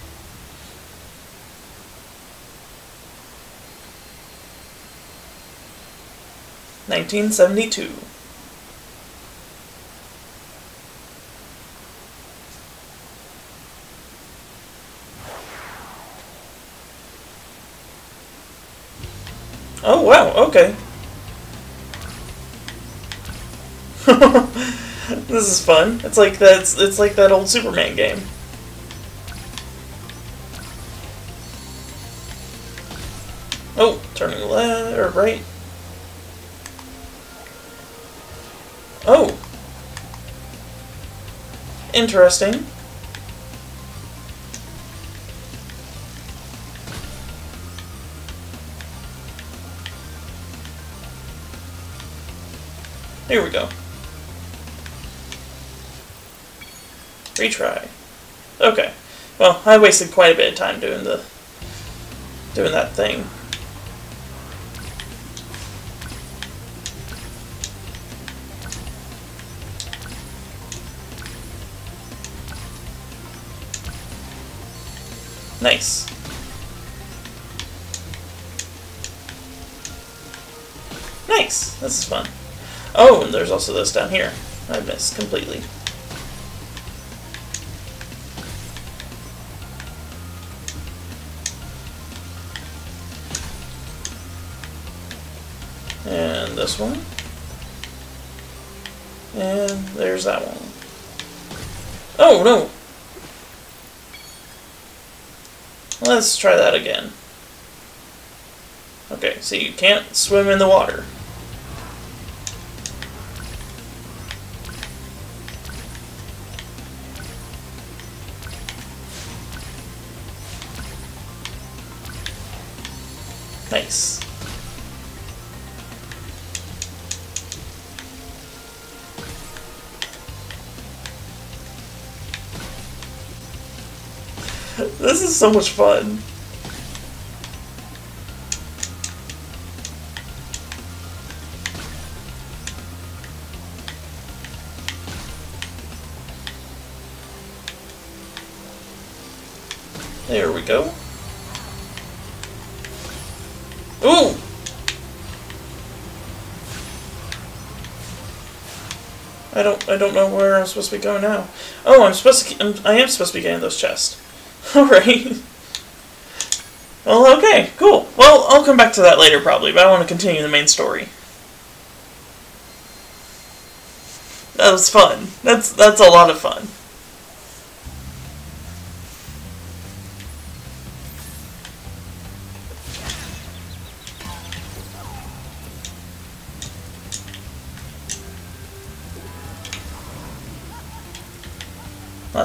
Speaker 1: Nineteen seventy two. Oh wow, okay. this is fun. It's like that it's like that old Superman game. Or right. Oh. Interesting. Here we go. Retry. Okay. Well, I wasted quite a bit of time doing the doing that thing. This is fun. Oh, and there's also this down here. I missed completely. And this one. And there's that one. Oh, no. Let's try that again. Okay, so you can't swim in the water. This is so much fun. I don't know where I'm supposed to be going now. Oh, I'm supposed to I'm, I am supposed to be getting those chests. Alright. Well, okay, cool. Well, I'll come back to that later probably, but I want to continue the main story. That was fun. That's that's a lot of fun.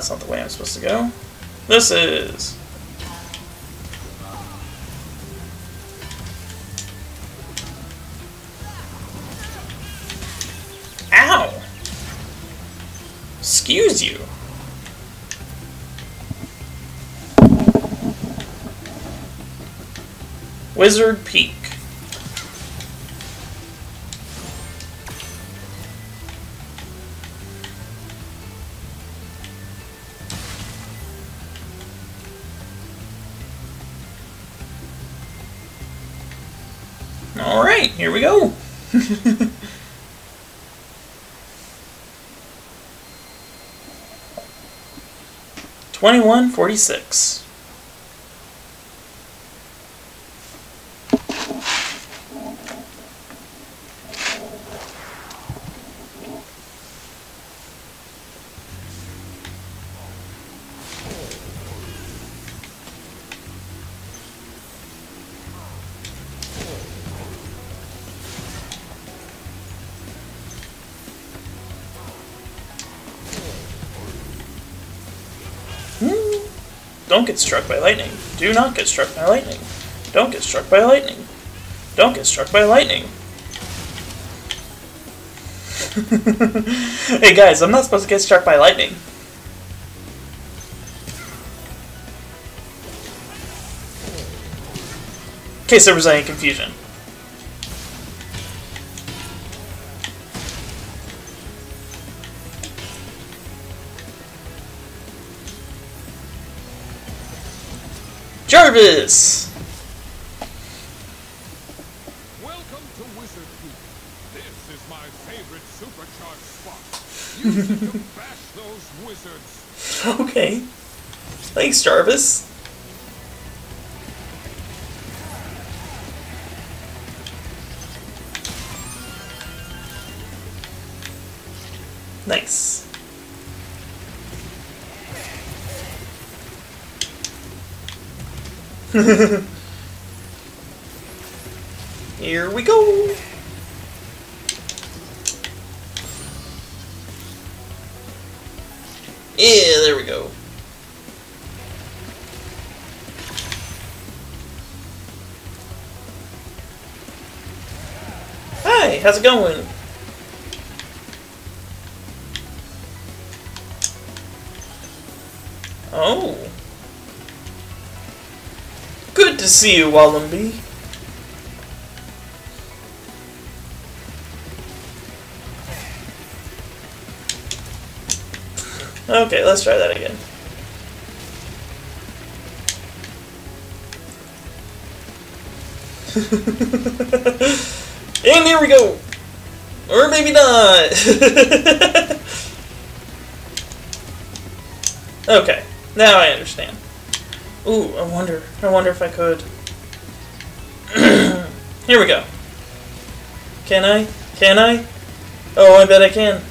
Speaker 1: That's not the way I'm supposed to go. This is. Ow! Excuse you. Wizard Peak. 2146. Don't get struck by lightning. Do not get struck by lightning. Don't get struck by lightning. Don't get struck by lightning. hey guys, I'm not supposed to get struck by lightning. In case there was any confusion. Jarvis!
Speaker 4: Welcome to Wizard Peak. This is my favorite supercharged spot. Use it to bash those wizards.
Speaker 1: Okay. Thanks, Jarvis. Here we go. Yeah, there we go. Hi, how's it going? To see you, Wallenby. Okay, let's try that again. and here we go! Or maybe not! okay, now I understand. Ooh, I wonder, I wonder if I could. here we go. Can I? Can I? Oh, I bet I can.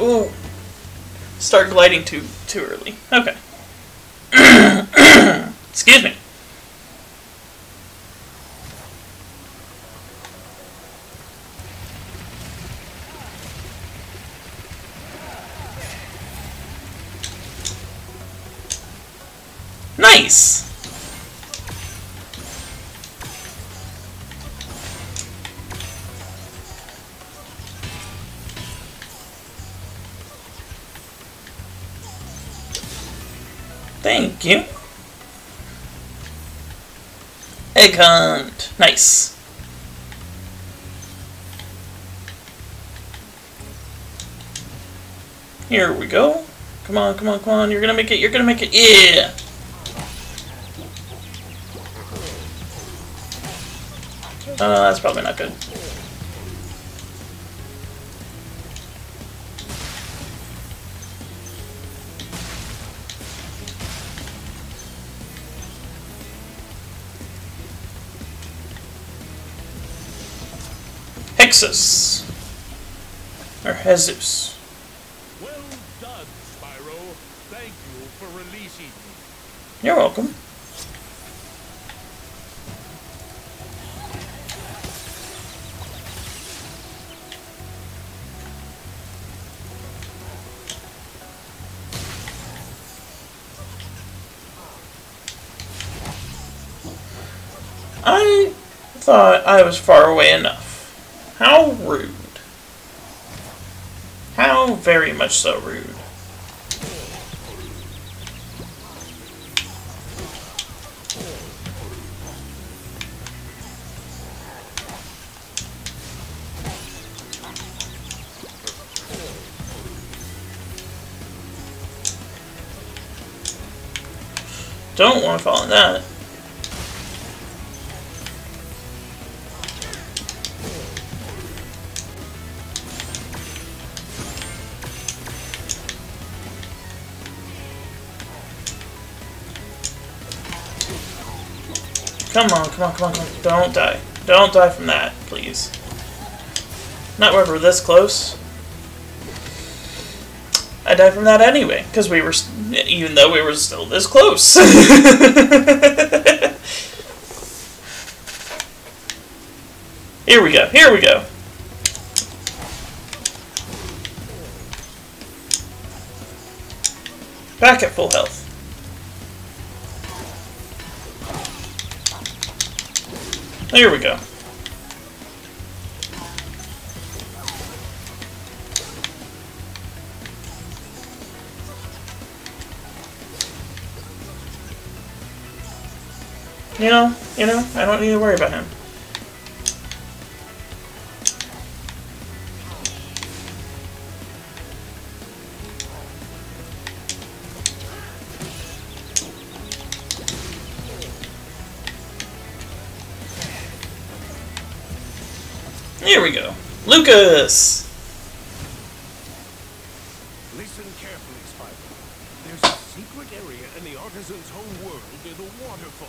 Speaker 1: Ooh. Start gliding too too early. Okay. Excuse me. Nice. Thank you. Egg hunt. Nice. Here we go. Come on, come on, come on. You're gonna make it. You're gonna make it. Yeah. Oh, that's probably not good. Hexus. Or Jesus.
Speaker 4: Well done, Spyro. Thank you for releasing me.
Speaker 1: You're welcome. I was far away enough. How rude. How very much so rude. Don't want to fall in that. Come on, come on, come on, come on. Don't die. Don't die from that, please. Not where we're this close. I died from that anyway, because we were, even though we were still this close. here we go, here we go. Back at full health. There we go. You know, you know, I don't need to worry about him. Here we go. Lucas!
Speaker 5: Listen carefully, Spyro. There's a secret area in the artisan's home world near the waterfall.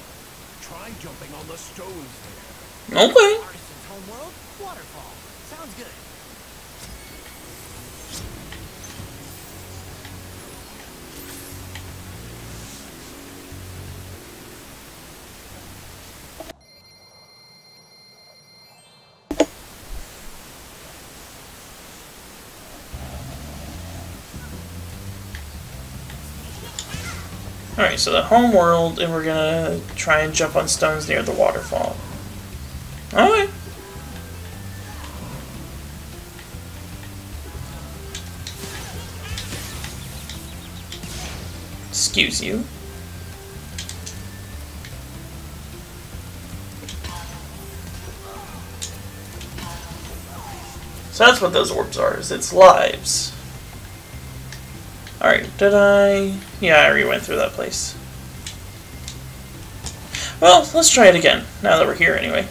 Speaker 5: Try jumping on the stones there.
Speaker 1: Okay.
Speaker 6: Artisan's homeworld, waterfall. Sounds good.
Speaker 1: Alright, so the home world, and we're gonna try and jump on stones near the waterfall. Alright. Excuse you. So that's what those orbs are, is it's lives. Alright, did I... Yeah, I already went through that place. Well, let's try it again, now that we're here anyway.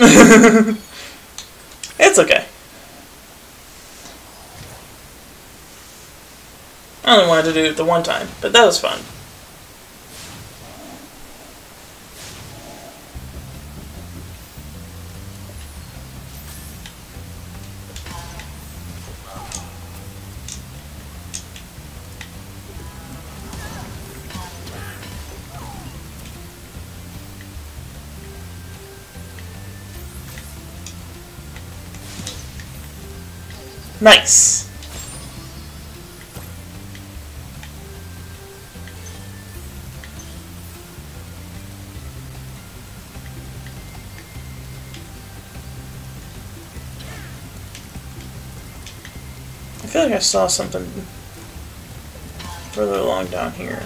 Speaker 1: it's okay. I only wanted to do it the one time, but that was fun. Nice. I feel like I saw something further along down here.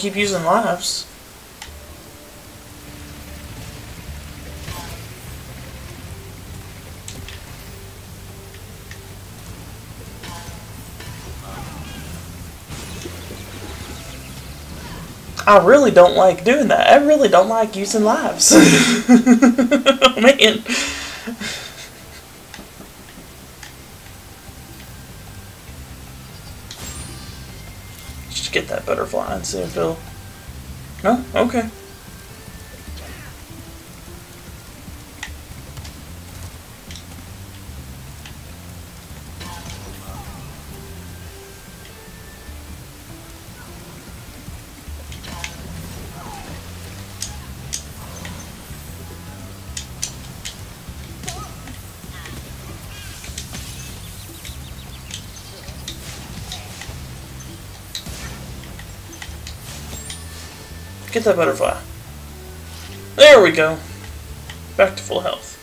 Speaker 1: Keep using lives. I really don't like doing that. I really don't like using lives. Man. Just and see if it'll... No? Okay. Get that butterfly. There we go. Back to full health.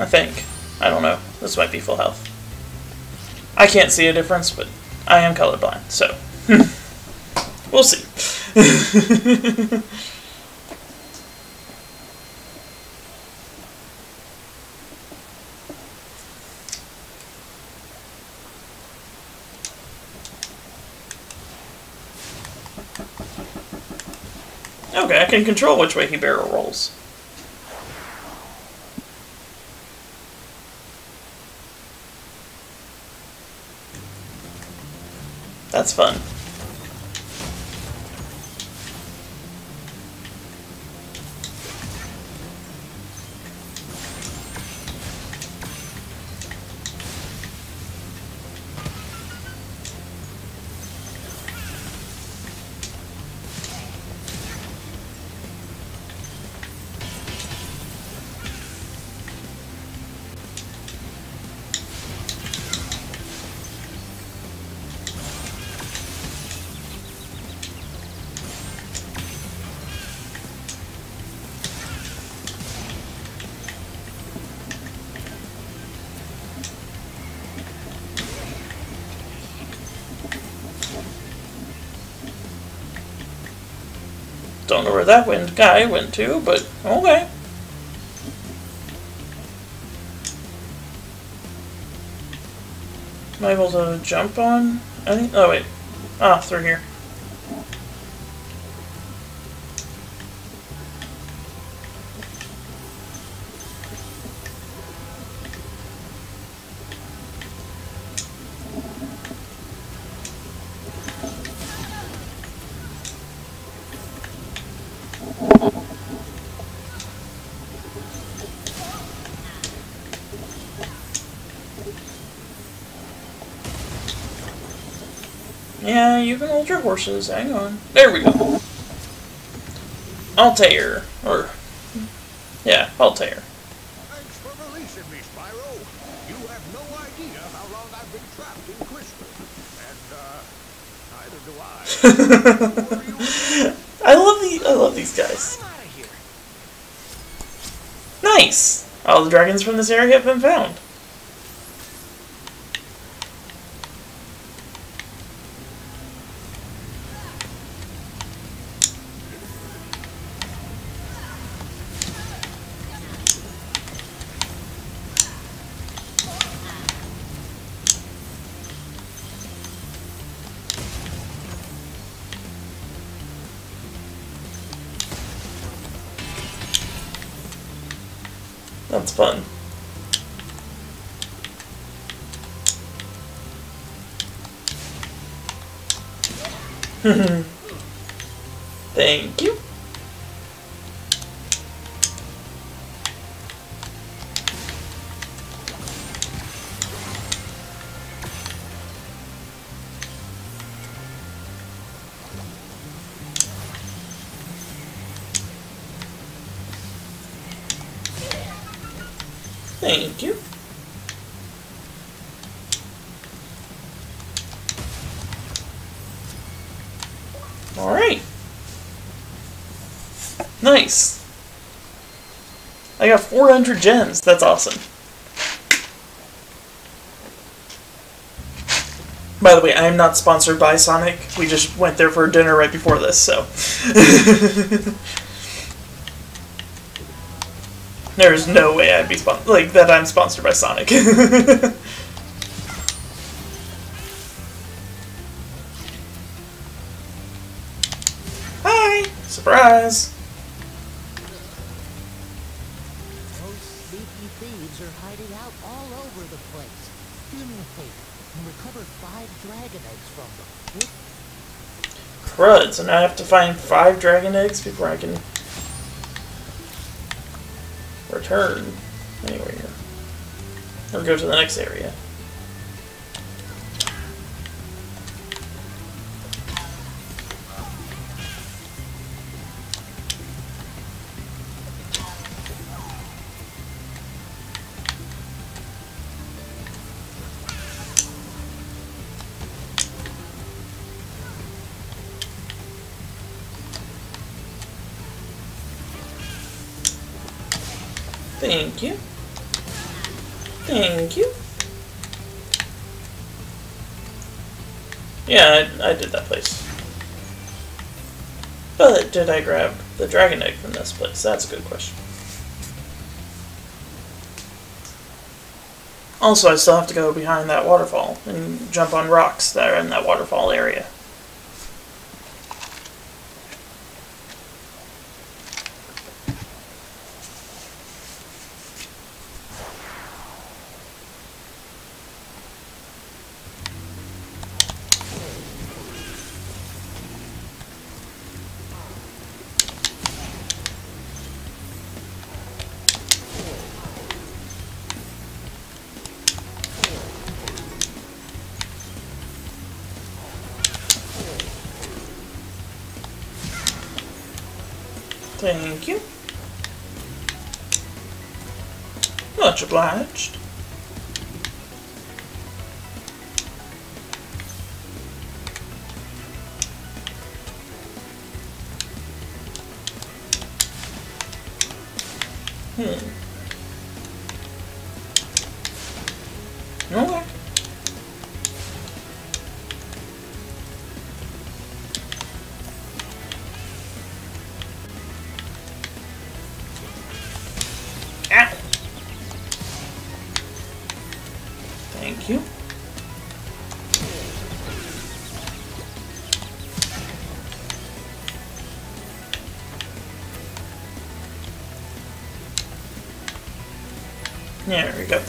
Speaker 1: I think. I don't know. This might be full health. I can't see a difference, but I am colorblind, so. we'll see. Okay, I can control which way he barrel rolls. That's fun. Where that wind guy went to, but okay. Am I able to jump on any? Oh wait. Ah, through here. Yeah, you can hold your horses. Hang on. There we go. Altair. Or, yeah, Altair.
Speaker 4: Thanks for releasing me, Spyro. You have no idea how long I've been trapped in Crystal. And, uh, neither do I.
Speaker 1: I love the I love these guys. Nice. All the dragons from this area have been found. Fun. Thank I got 400 gems. That's awesome. By the way, I am not sponsored by Sonic. We just went there for dinner right before this, so. There's no way I'd be spon- like that. I'm sponsored by Sonic. Hi, surprise.
Speaker 3: Place. Do me a favor and recover five dragon eggs from them.
Speaker 1: Crud. So now I have to find five dragon eggs before I can return anywhere. Or go to the next area. Did I grab the dragon egg from this place? That's a good question. Also, I still have to go behind that waterfall and jump on rocks that are in that waterfall area. Much obliged. Hmm.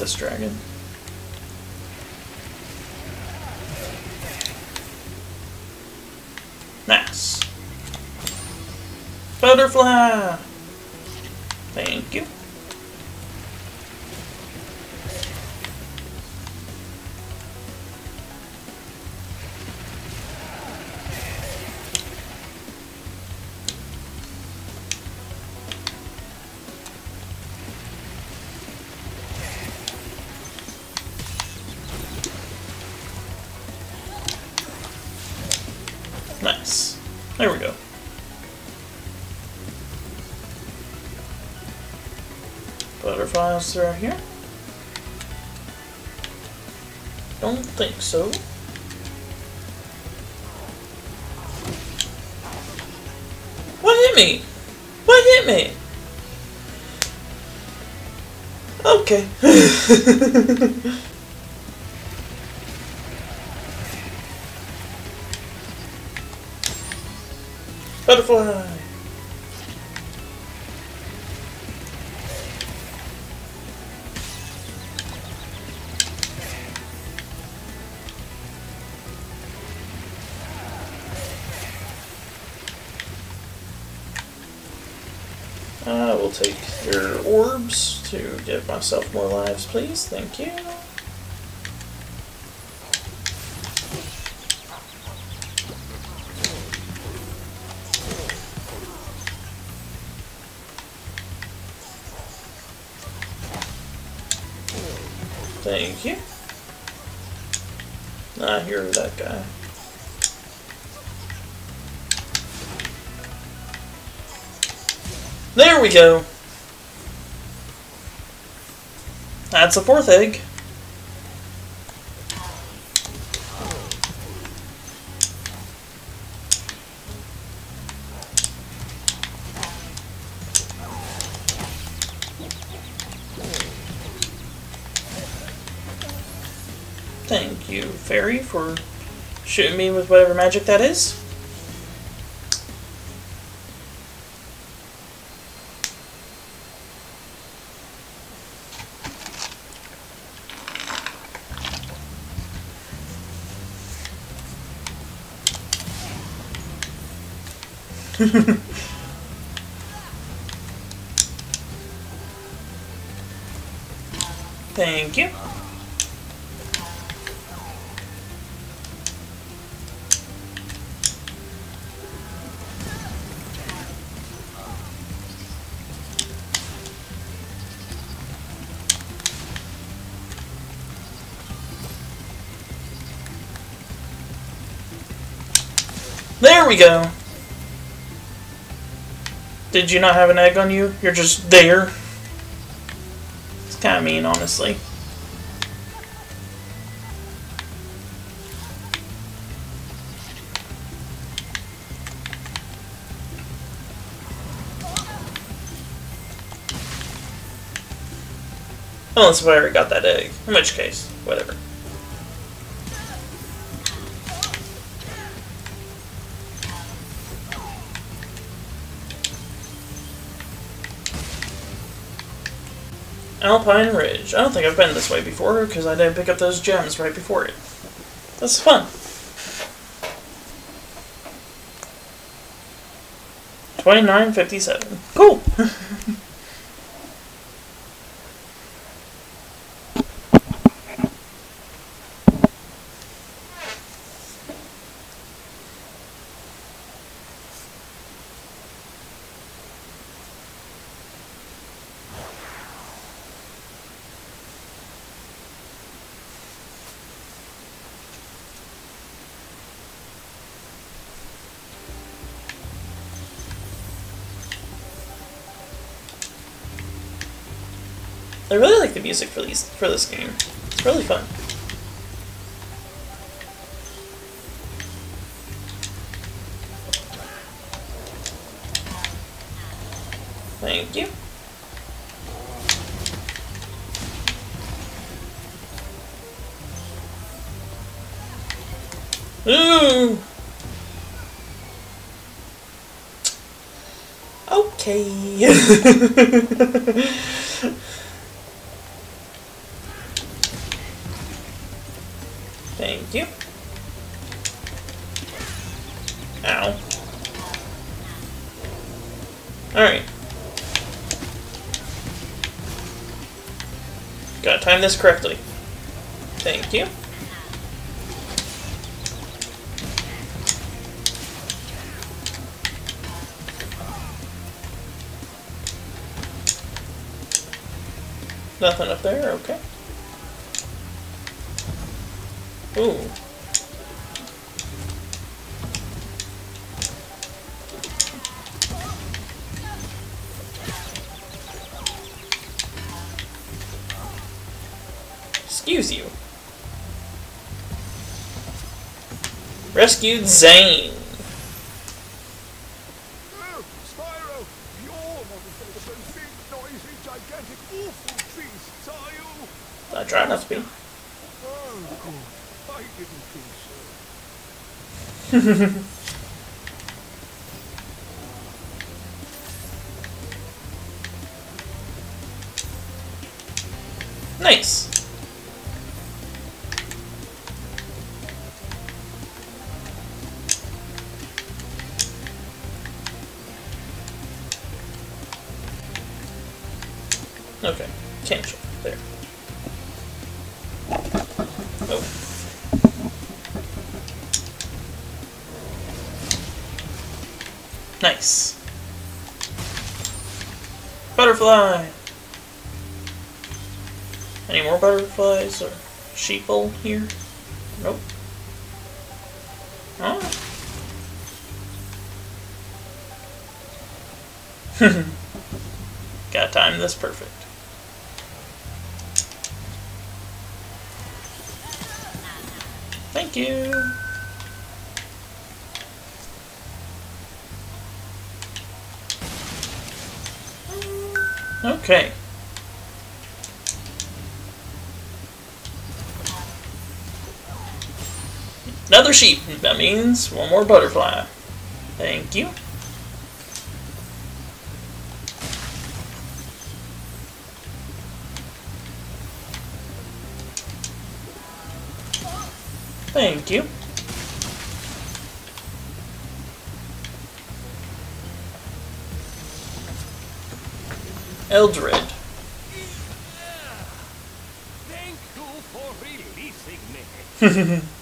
Speaker 1: This dragon. Nice. Butterfly! Butterflies through here? Don't think so. What hit me? What hit me? Okay. myself more lives, please. Thank you. Thank you. Ah, you're that guy. There we go. That's a fourth egg. Thank you, Fairy, for shooting me with whatever magic that is. Thank you. There we go. Did you not have an egg on you? You're just there. It's kind of mean, honestly. Unless I already got that egg. In which case, whatever. Alpine Ridge. I don't think I've been this way before because I didn't pick up those gems right before it. That's fun. Twenty-nine fifty-seven. Cool. Music for these for this game. It's really fun. Thank you. Ooh. Okay. this correctly. Thank you. Nothing up there, Rescued Zane.
Speaker 4: Spyro, you're not of those big, noisy, gigantic, awful beasts, are you?
Speaker 1: I try not to be.
Speaker 4: Oh. I didn't think so.
Speaker 1: Okay, can't there. Oh. Nice. Butterfly! Any more butterflies or sheeple here? Nope. Oh. Gotta time this perfect. Thank you. Okay. Another sheep. That means one more butterfly. Thank you. Thank you. Eldrid.
Speaker 5: Thank you for releasing me.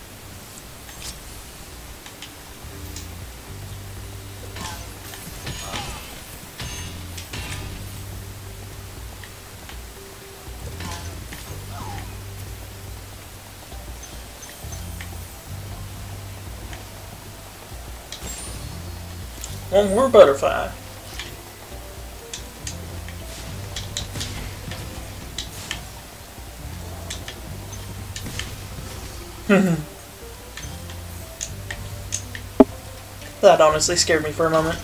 Speaker 1: One more butterfly. that honestly scared me for a moment.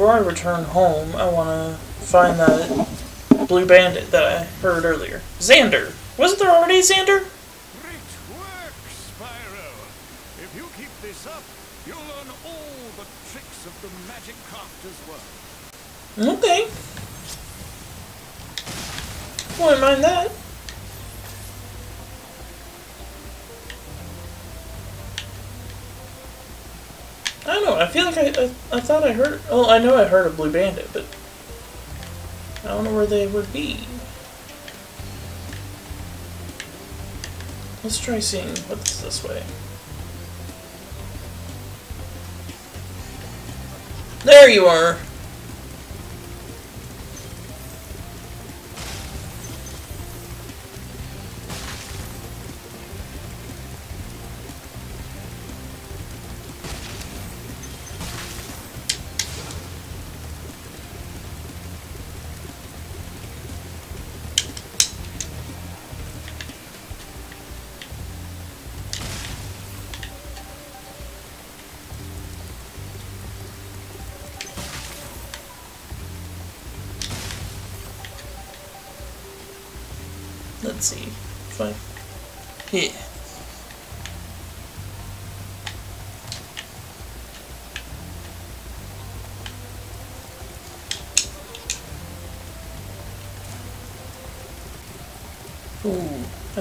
Speaker 1: Before I return home, I want to find that blue bandit that I heard earlier. Xander! Wasn't there already Xander?
Speaker 5: Well,
Speaker 1: I know I heard a blue bandit, but I don't know where they would be. Let's try seeing what's this way. There you are.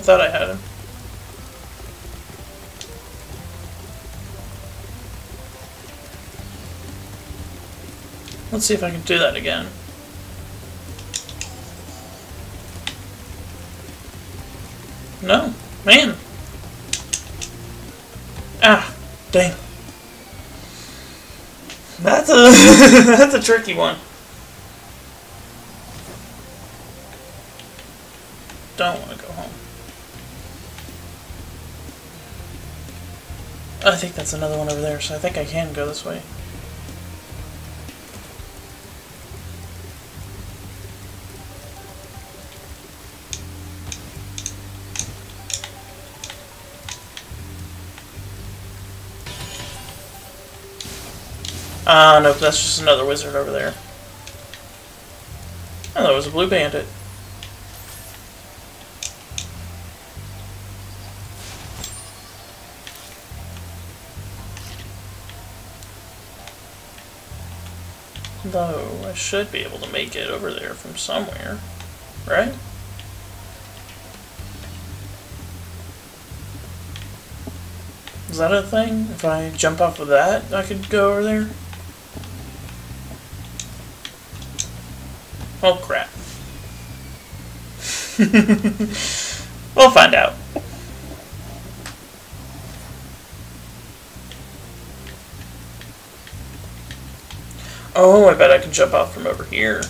Speaker 1: Thought I had him. Let's see if I can do that again. No. Man. Ah. Dang. That's a that's a tricky one. Think that's another one over there, so I think I can go this way. Ah, nope, that's just another wizard over there. Oh, that was a blue bandit. Though, I should be able to make it over there from somewhere, right? Is that a thing? If I jump off of that, I could go over there? Oh crap. we'll find out. Jump off from over here.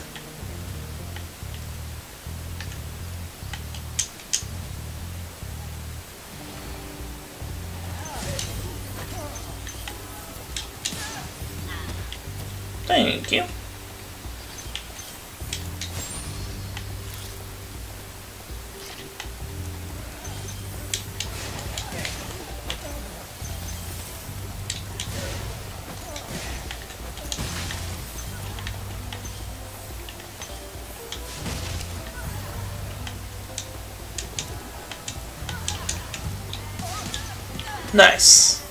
Speaker 1: Nice.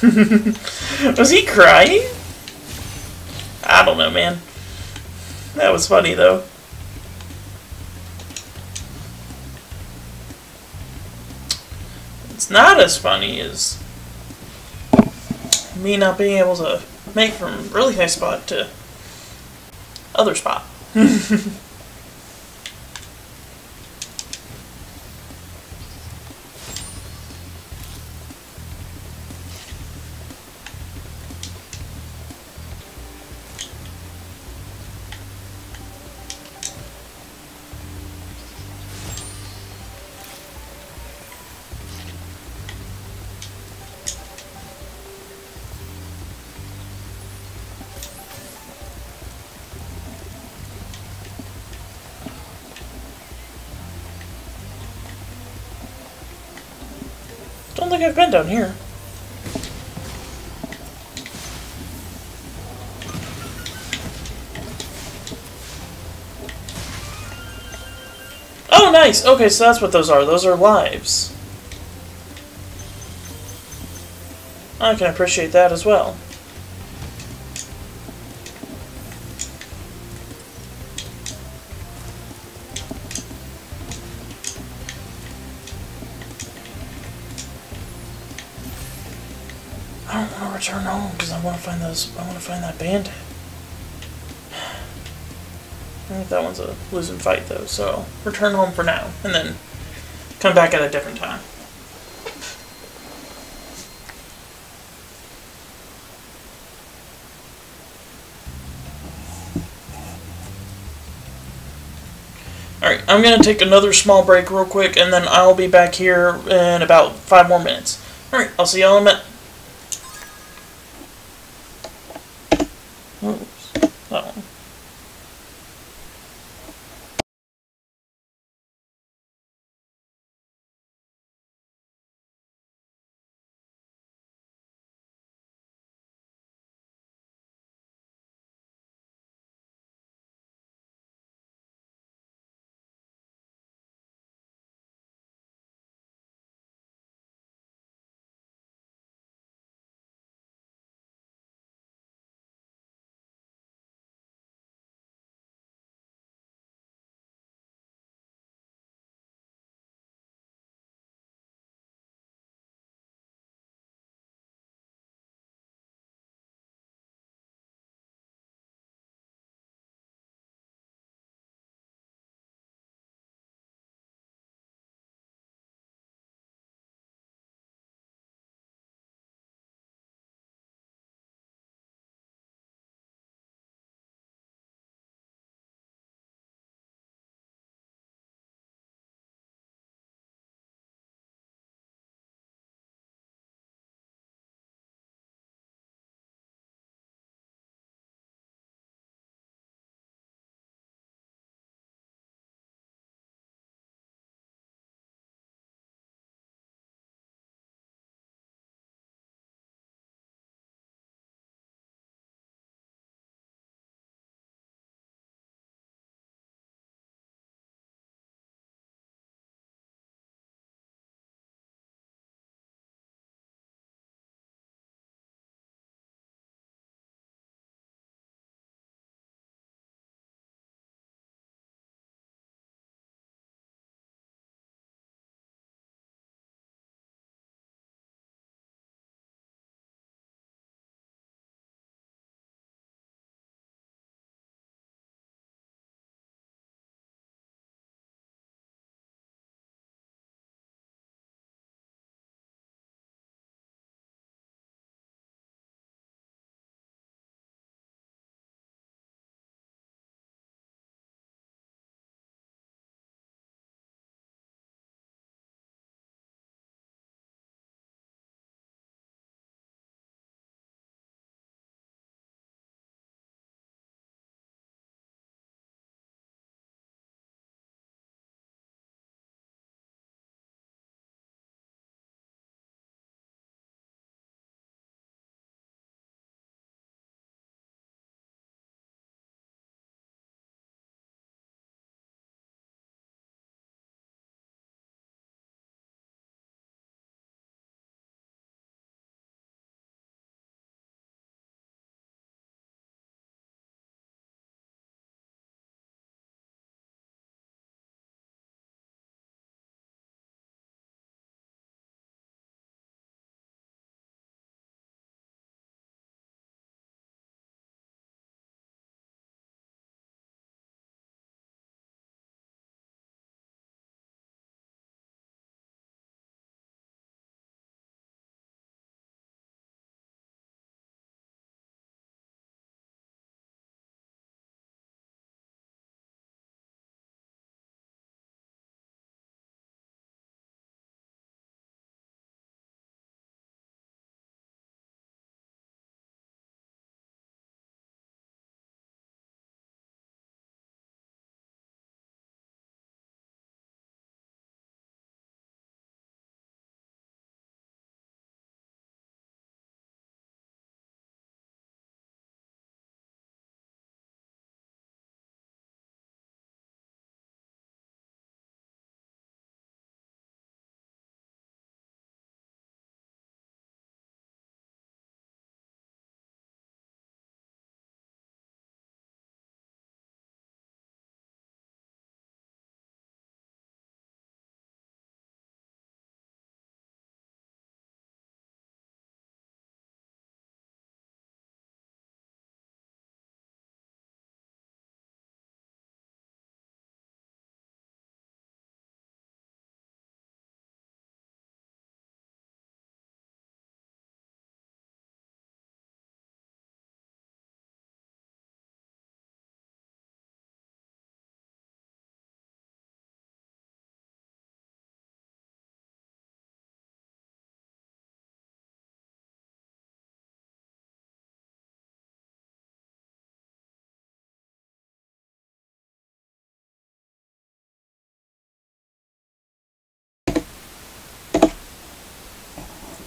Speaker 1: was he crying? I don't know, man. That was funny, though. It's not as funny as me not being able to make from really high spot to other spot. I've been down here. Oh, nice! Okay, so that's what those are. Those are lives. I can appreciate that as well. I want to find. That bandit. I think that one's a losing fight though, so return home for now, and then come back at a different time. Alright, I'm going to take another small break real quick, and then I'll be back here in about five more minutes. Alright, I'll see y'all in a minute.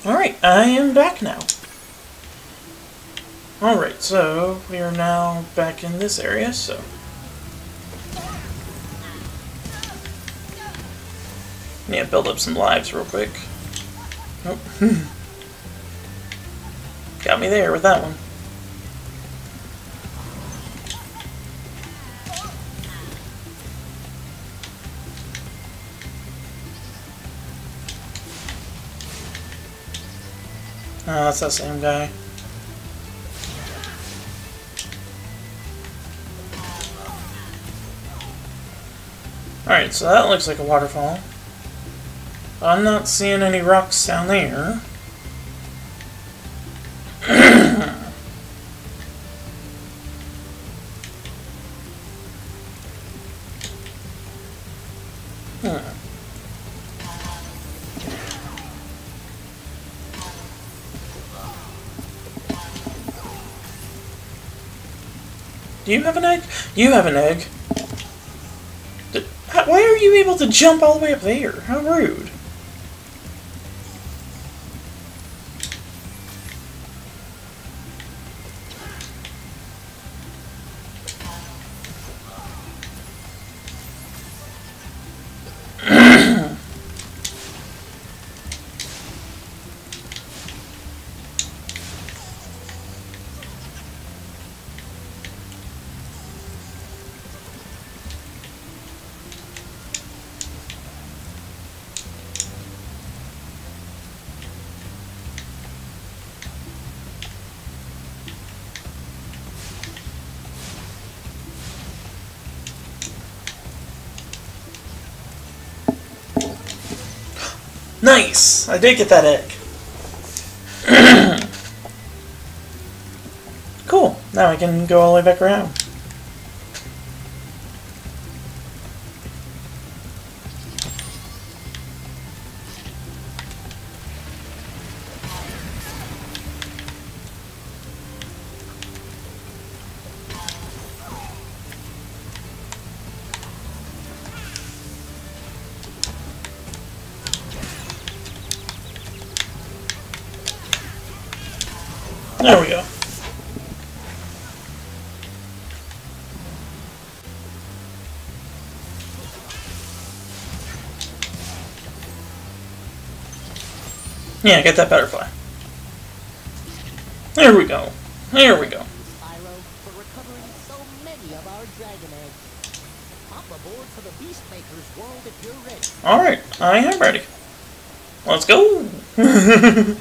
Speaker 1: Alright, I am back now. Alright, so we are now back in this area, so. Yeah, build up some lives real quick. Nope. Got me there with that one. Oh, that's that same guy. Alright, so that looks like a waterfall. I'm not seeing any rocks down there. You have an egg? You have an egg. Why are you able to jump all the way up there? How rude. Nice! I did get that egg. cool. Now I can go all the way back around. Yeah, get that butterfly. There we go. There we go.
Speaker 3: Spyro, for recovering so many of our dragon eggs. Hop aboard for the Beastmaker's world if you're ready.
Speaker 1: Alright, I am ready. Let's go!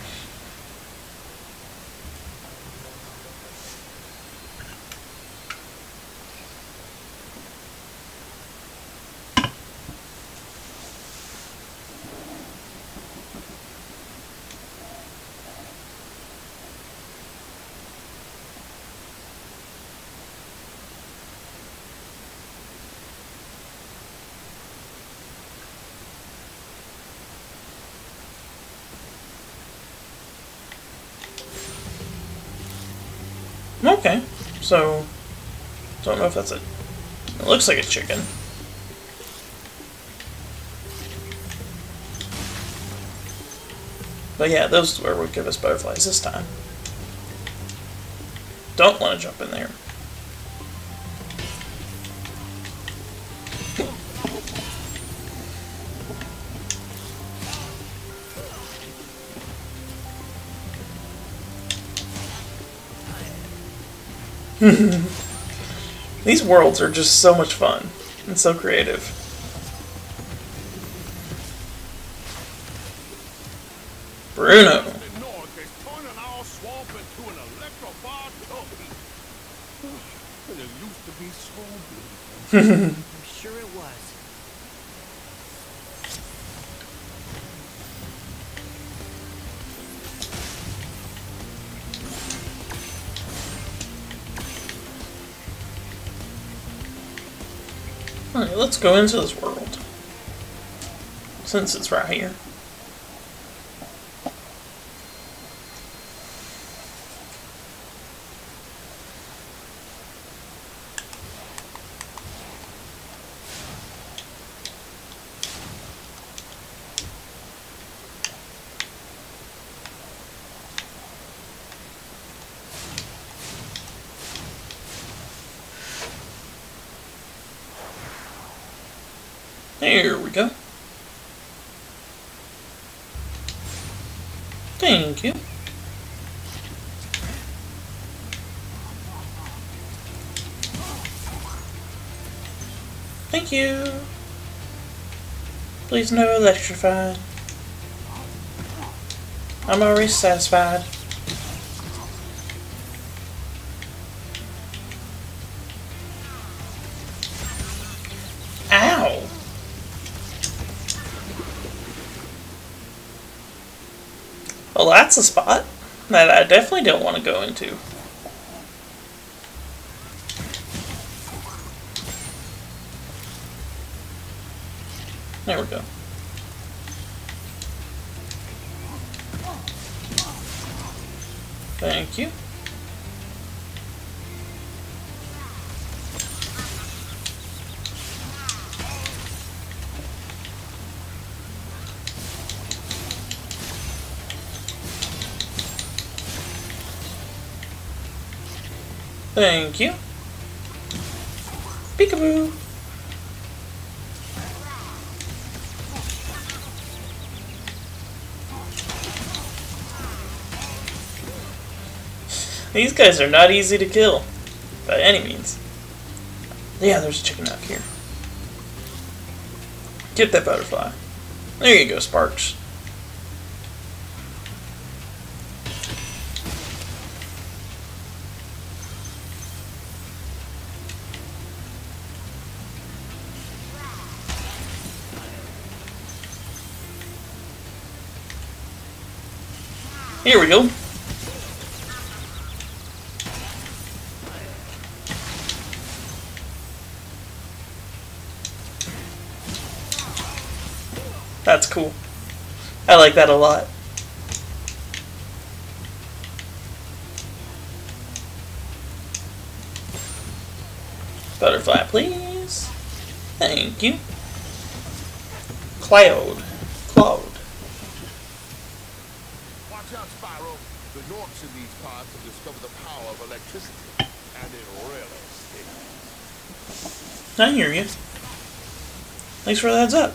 Speaker 1: Okay, so don't know if that's a. It looks like a chicken. But yeah, those were would give us butterflies this time. Don't want to jump in there. These worlds are just so much fun and so creative. Bruno. go into this world. Since it's right here we go. Thank you. Thank you. Please no electrified. I'm already satisfied. Ow! Well, that's a spot that I definitely don't want to go into. There we go. Thank you. Thank you. Peekaboo. These guys are not easy to kill, by any means. Yeah, there's a chicken out here. Get that butterfly. There you go, Sparx. Here we go. That's cool. I like that a lot. Butterfly, please. Thank you. Cloud. Cloud.
Speaker 4: Watch out, Spyro. The Gnorcs in these parts have discovered the power of electricity, and it really stinks.
Speaker 1: I hear you. Thanks for the heads up.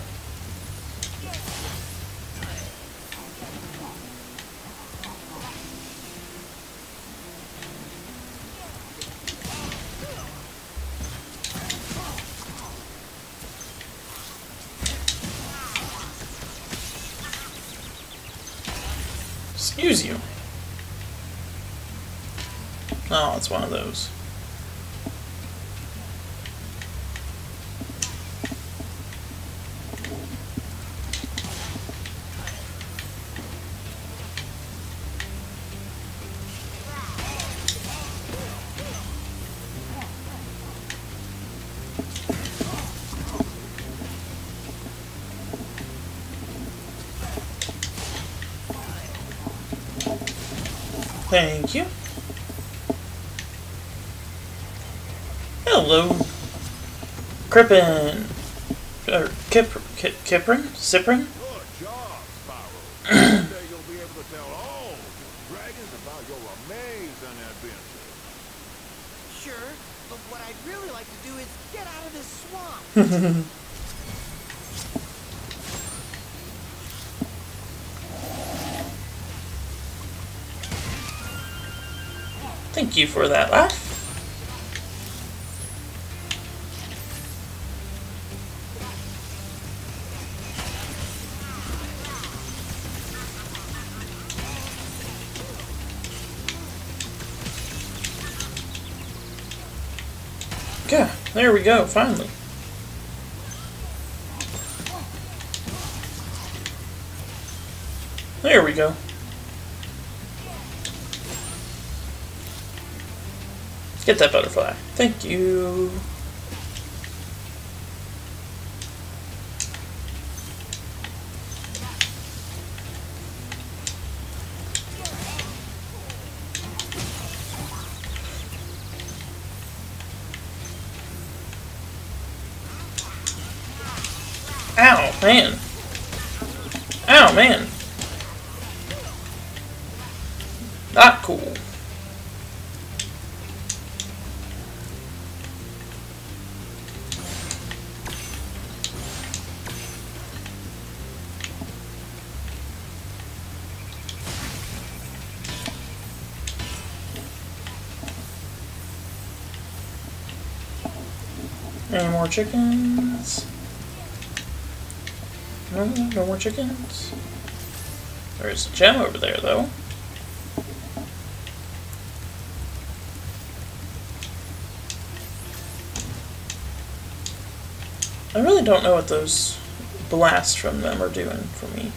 Speaker 1: Thank you. Hello. Crippen. Or Kip, Kip, Kiprin? Cyprin?
Speaker 4: Good job, Spyro. Someday you'll be able to tell all the dragons about your amazing adventure.
Speaker 6: Sure, but what I'd really like to do is get out of this swamp.
Speaker 1: Thank you for that laugh. Okay, there we go, finally. There we go. Get that butterfly. Thank you. More chickens? No, no more chickens. There's a gem over there, though. I really don't know what those blasts from them are doing for me.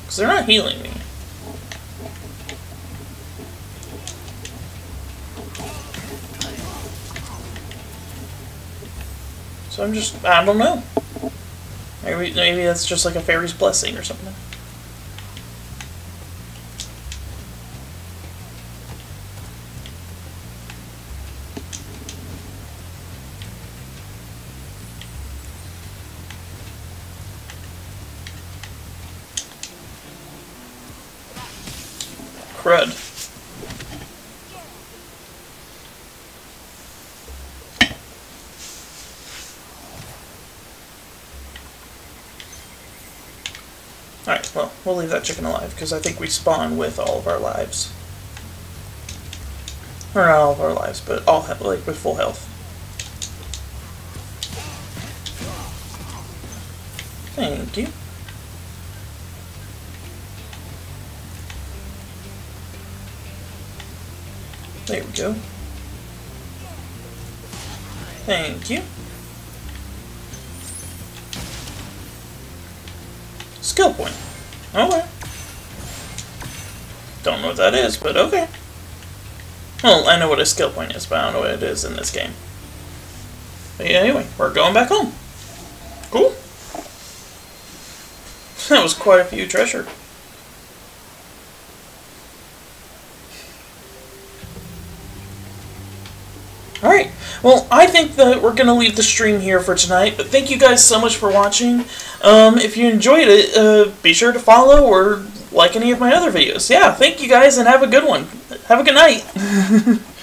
Speaker 1: Because they're not healing me. So I'm just, I don't know. Maybe, maybe that's just like a fairy's blessing or something. Crud. Alright, well, leave that chicken alive, because I think we spawn with all of our lives. Or not all of our lives, but all, like, with full health. Thank you. There we go. Thank you. Skill point. Okay. Don't know what that is, but okay. Well, I know what a skill point is, but I don't know what it is in this game. But yeah, anyway, we're going back home. Cool. That was quite a few treasure. Alright, well, I think that we're going to leave the stream here for tonight, but thank you guys so much for watching. Um, if you enjoyed it, uh, be sure to follow or like any of my other videos. Yeah, thank you guys and have a good one. Have a good night.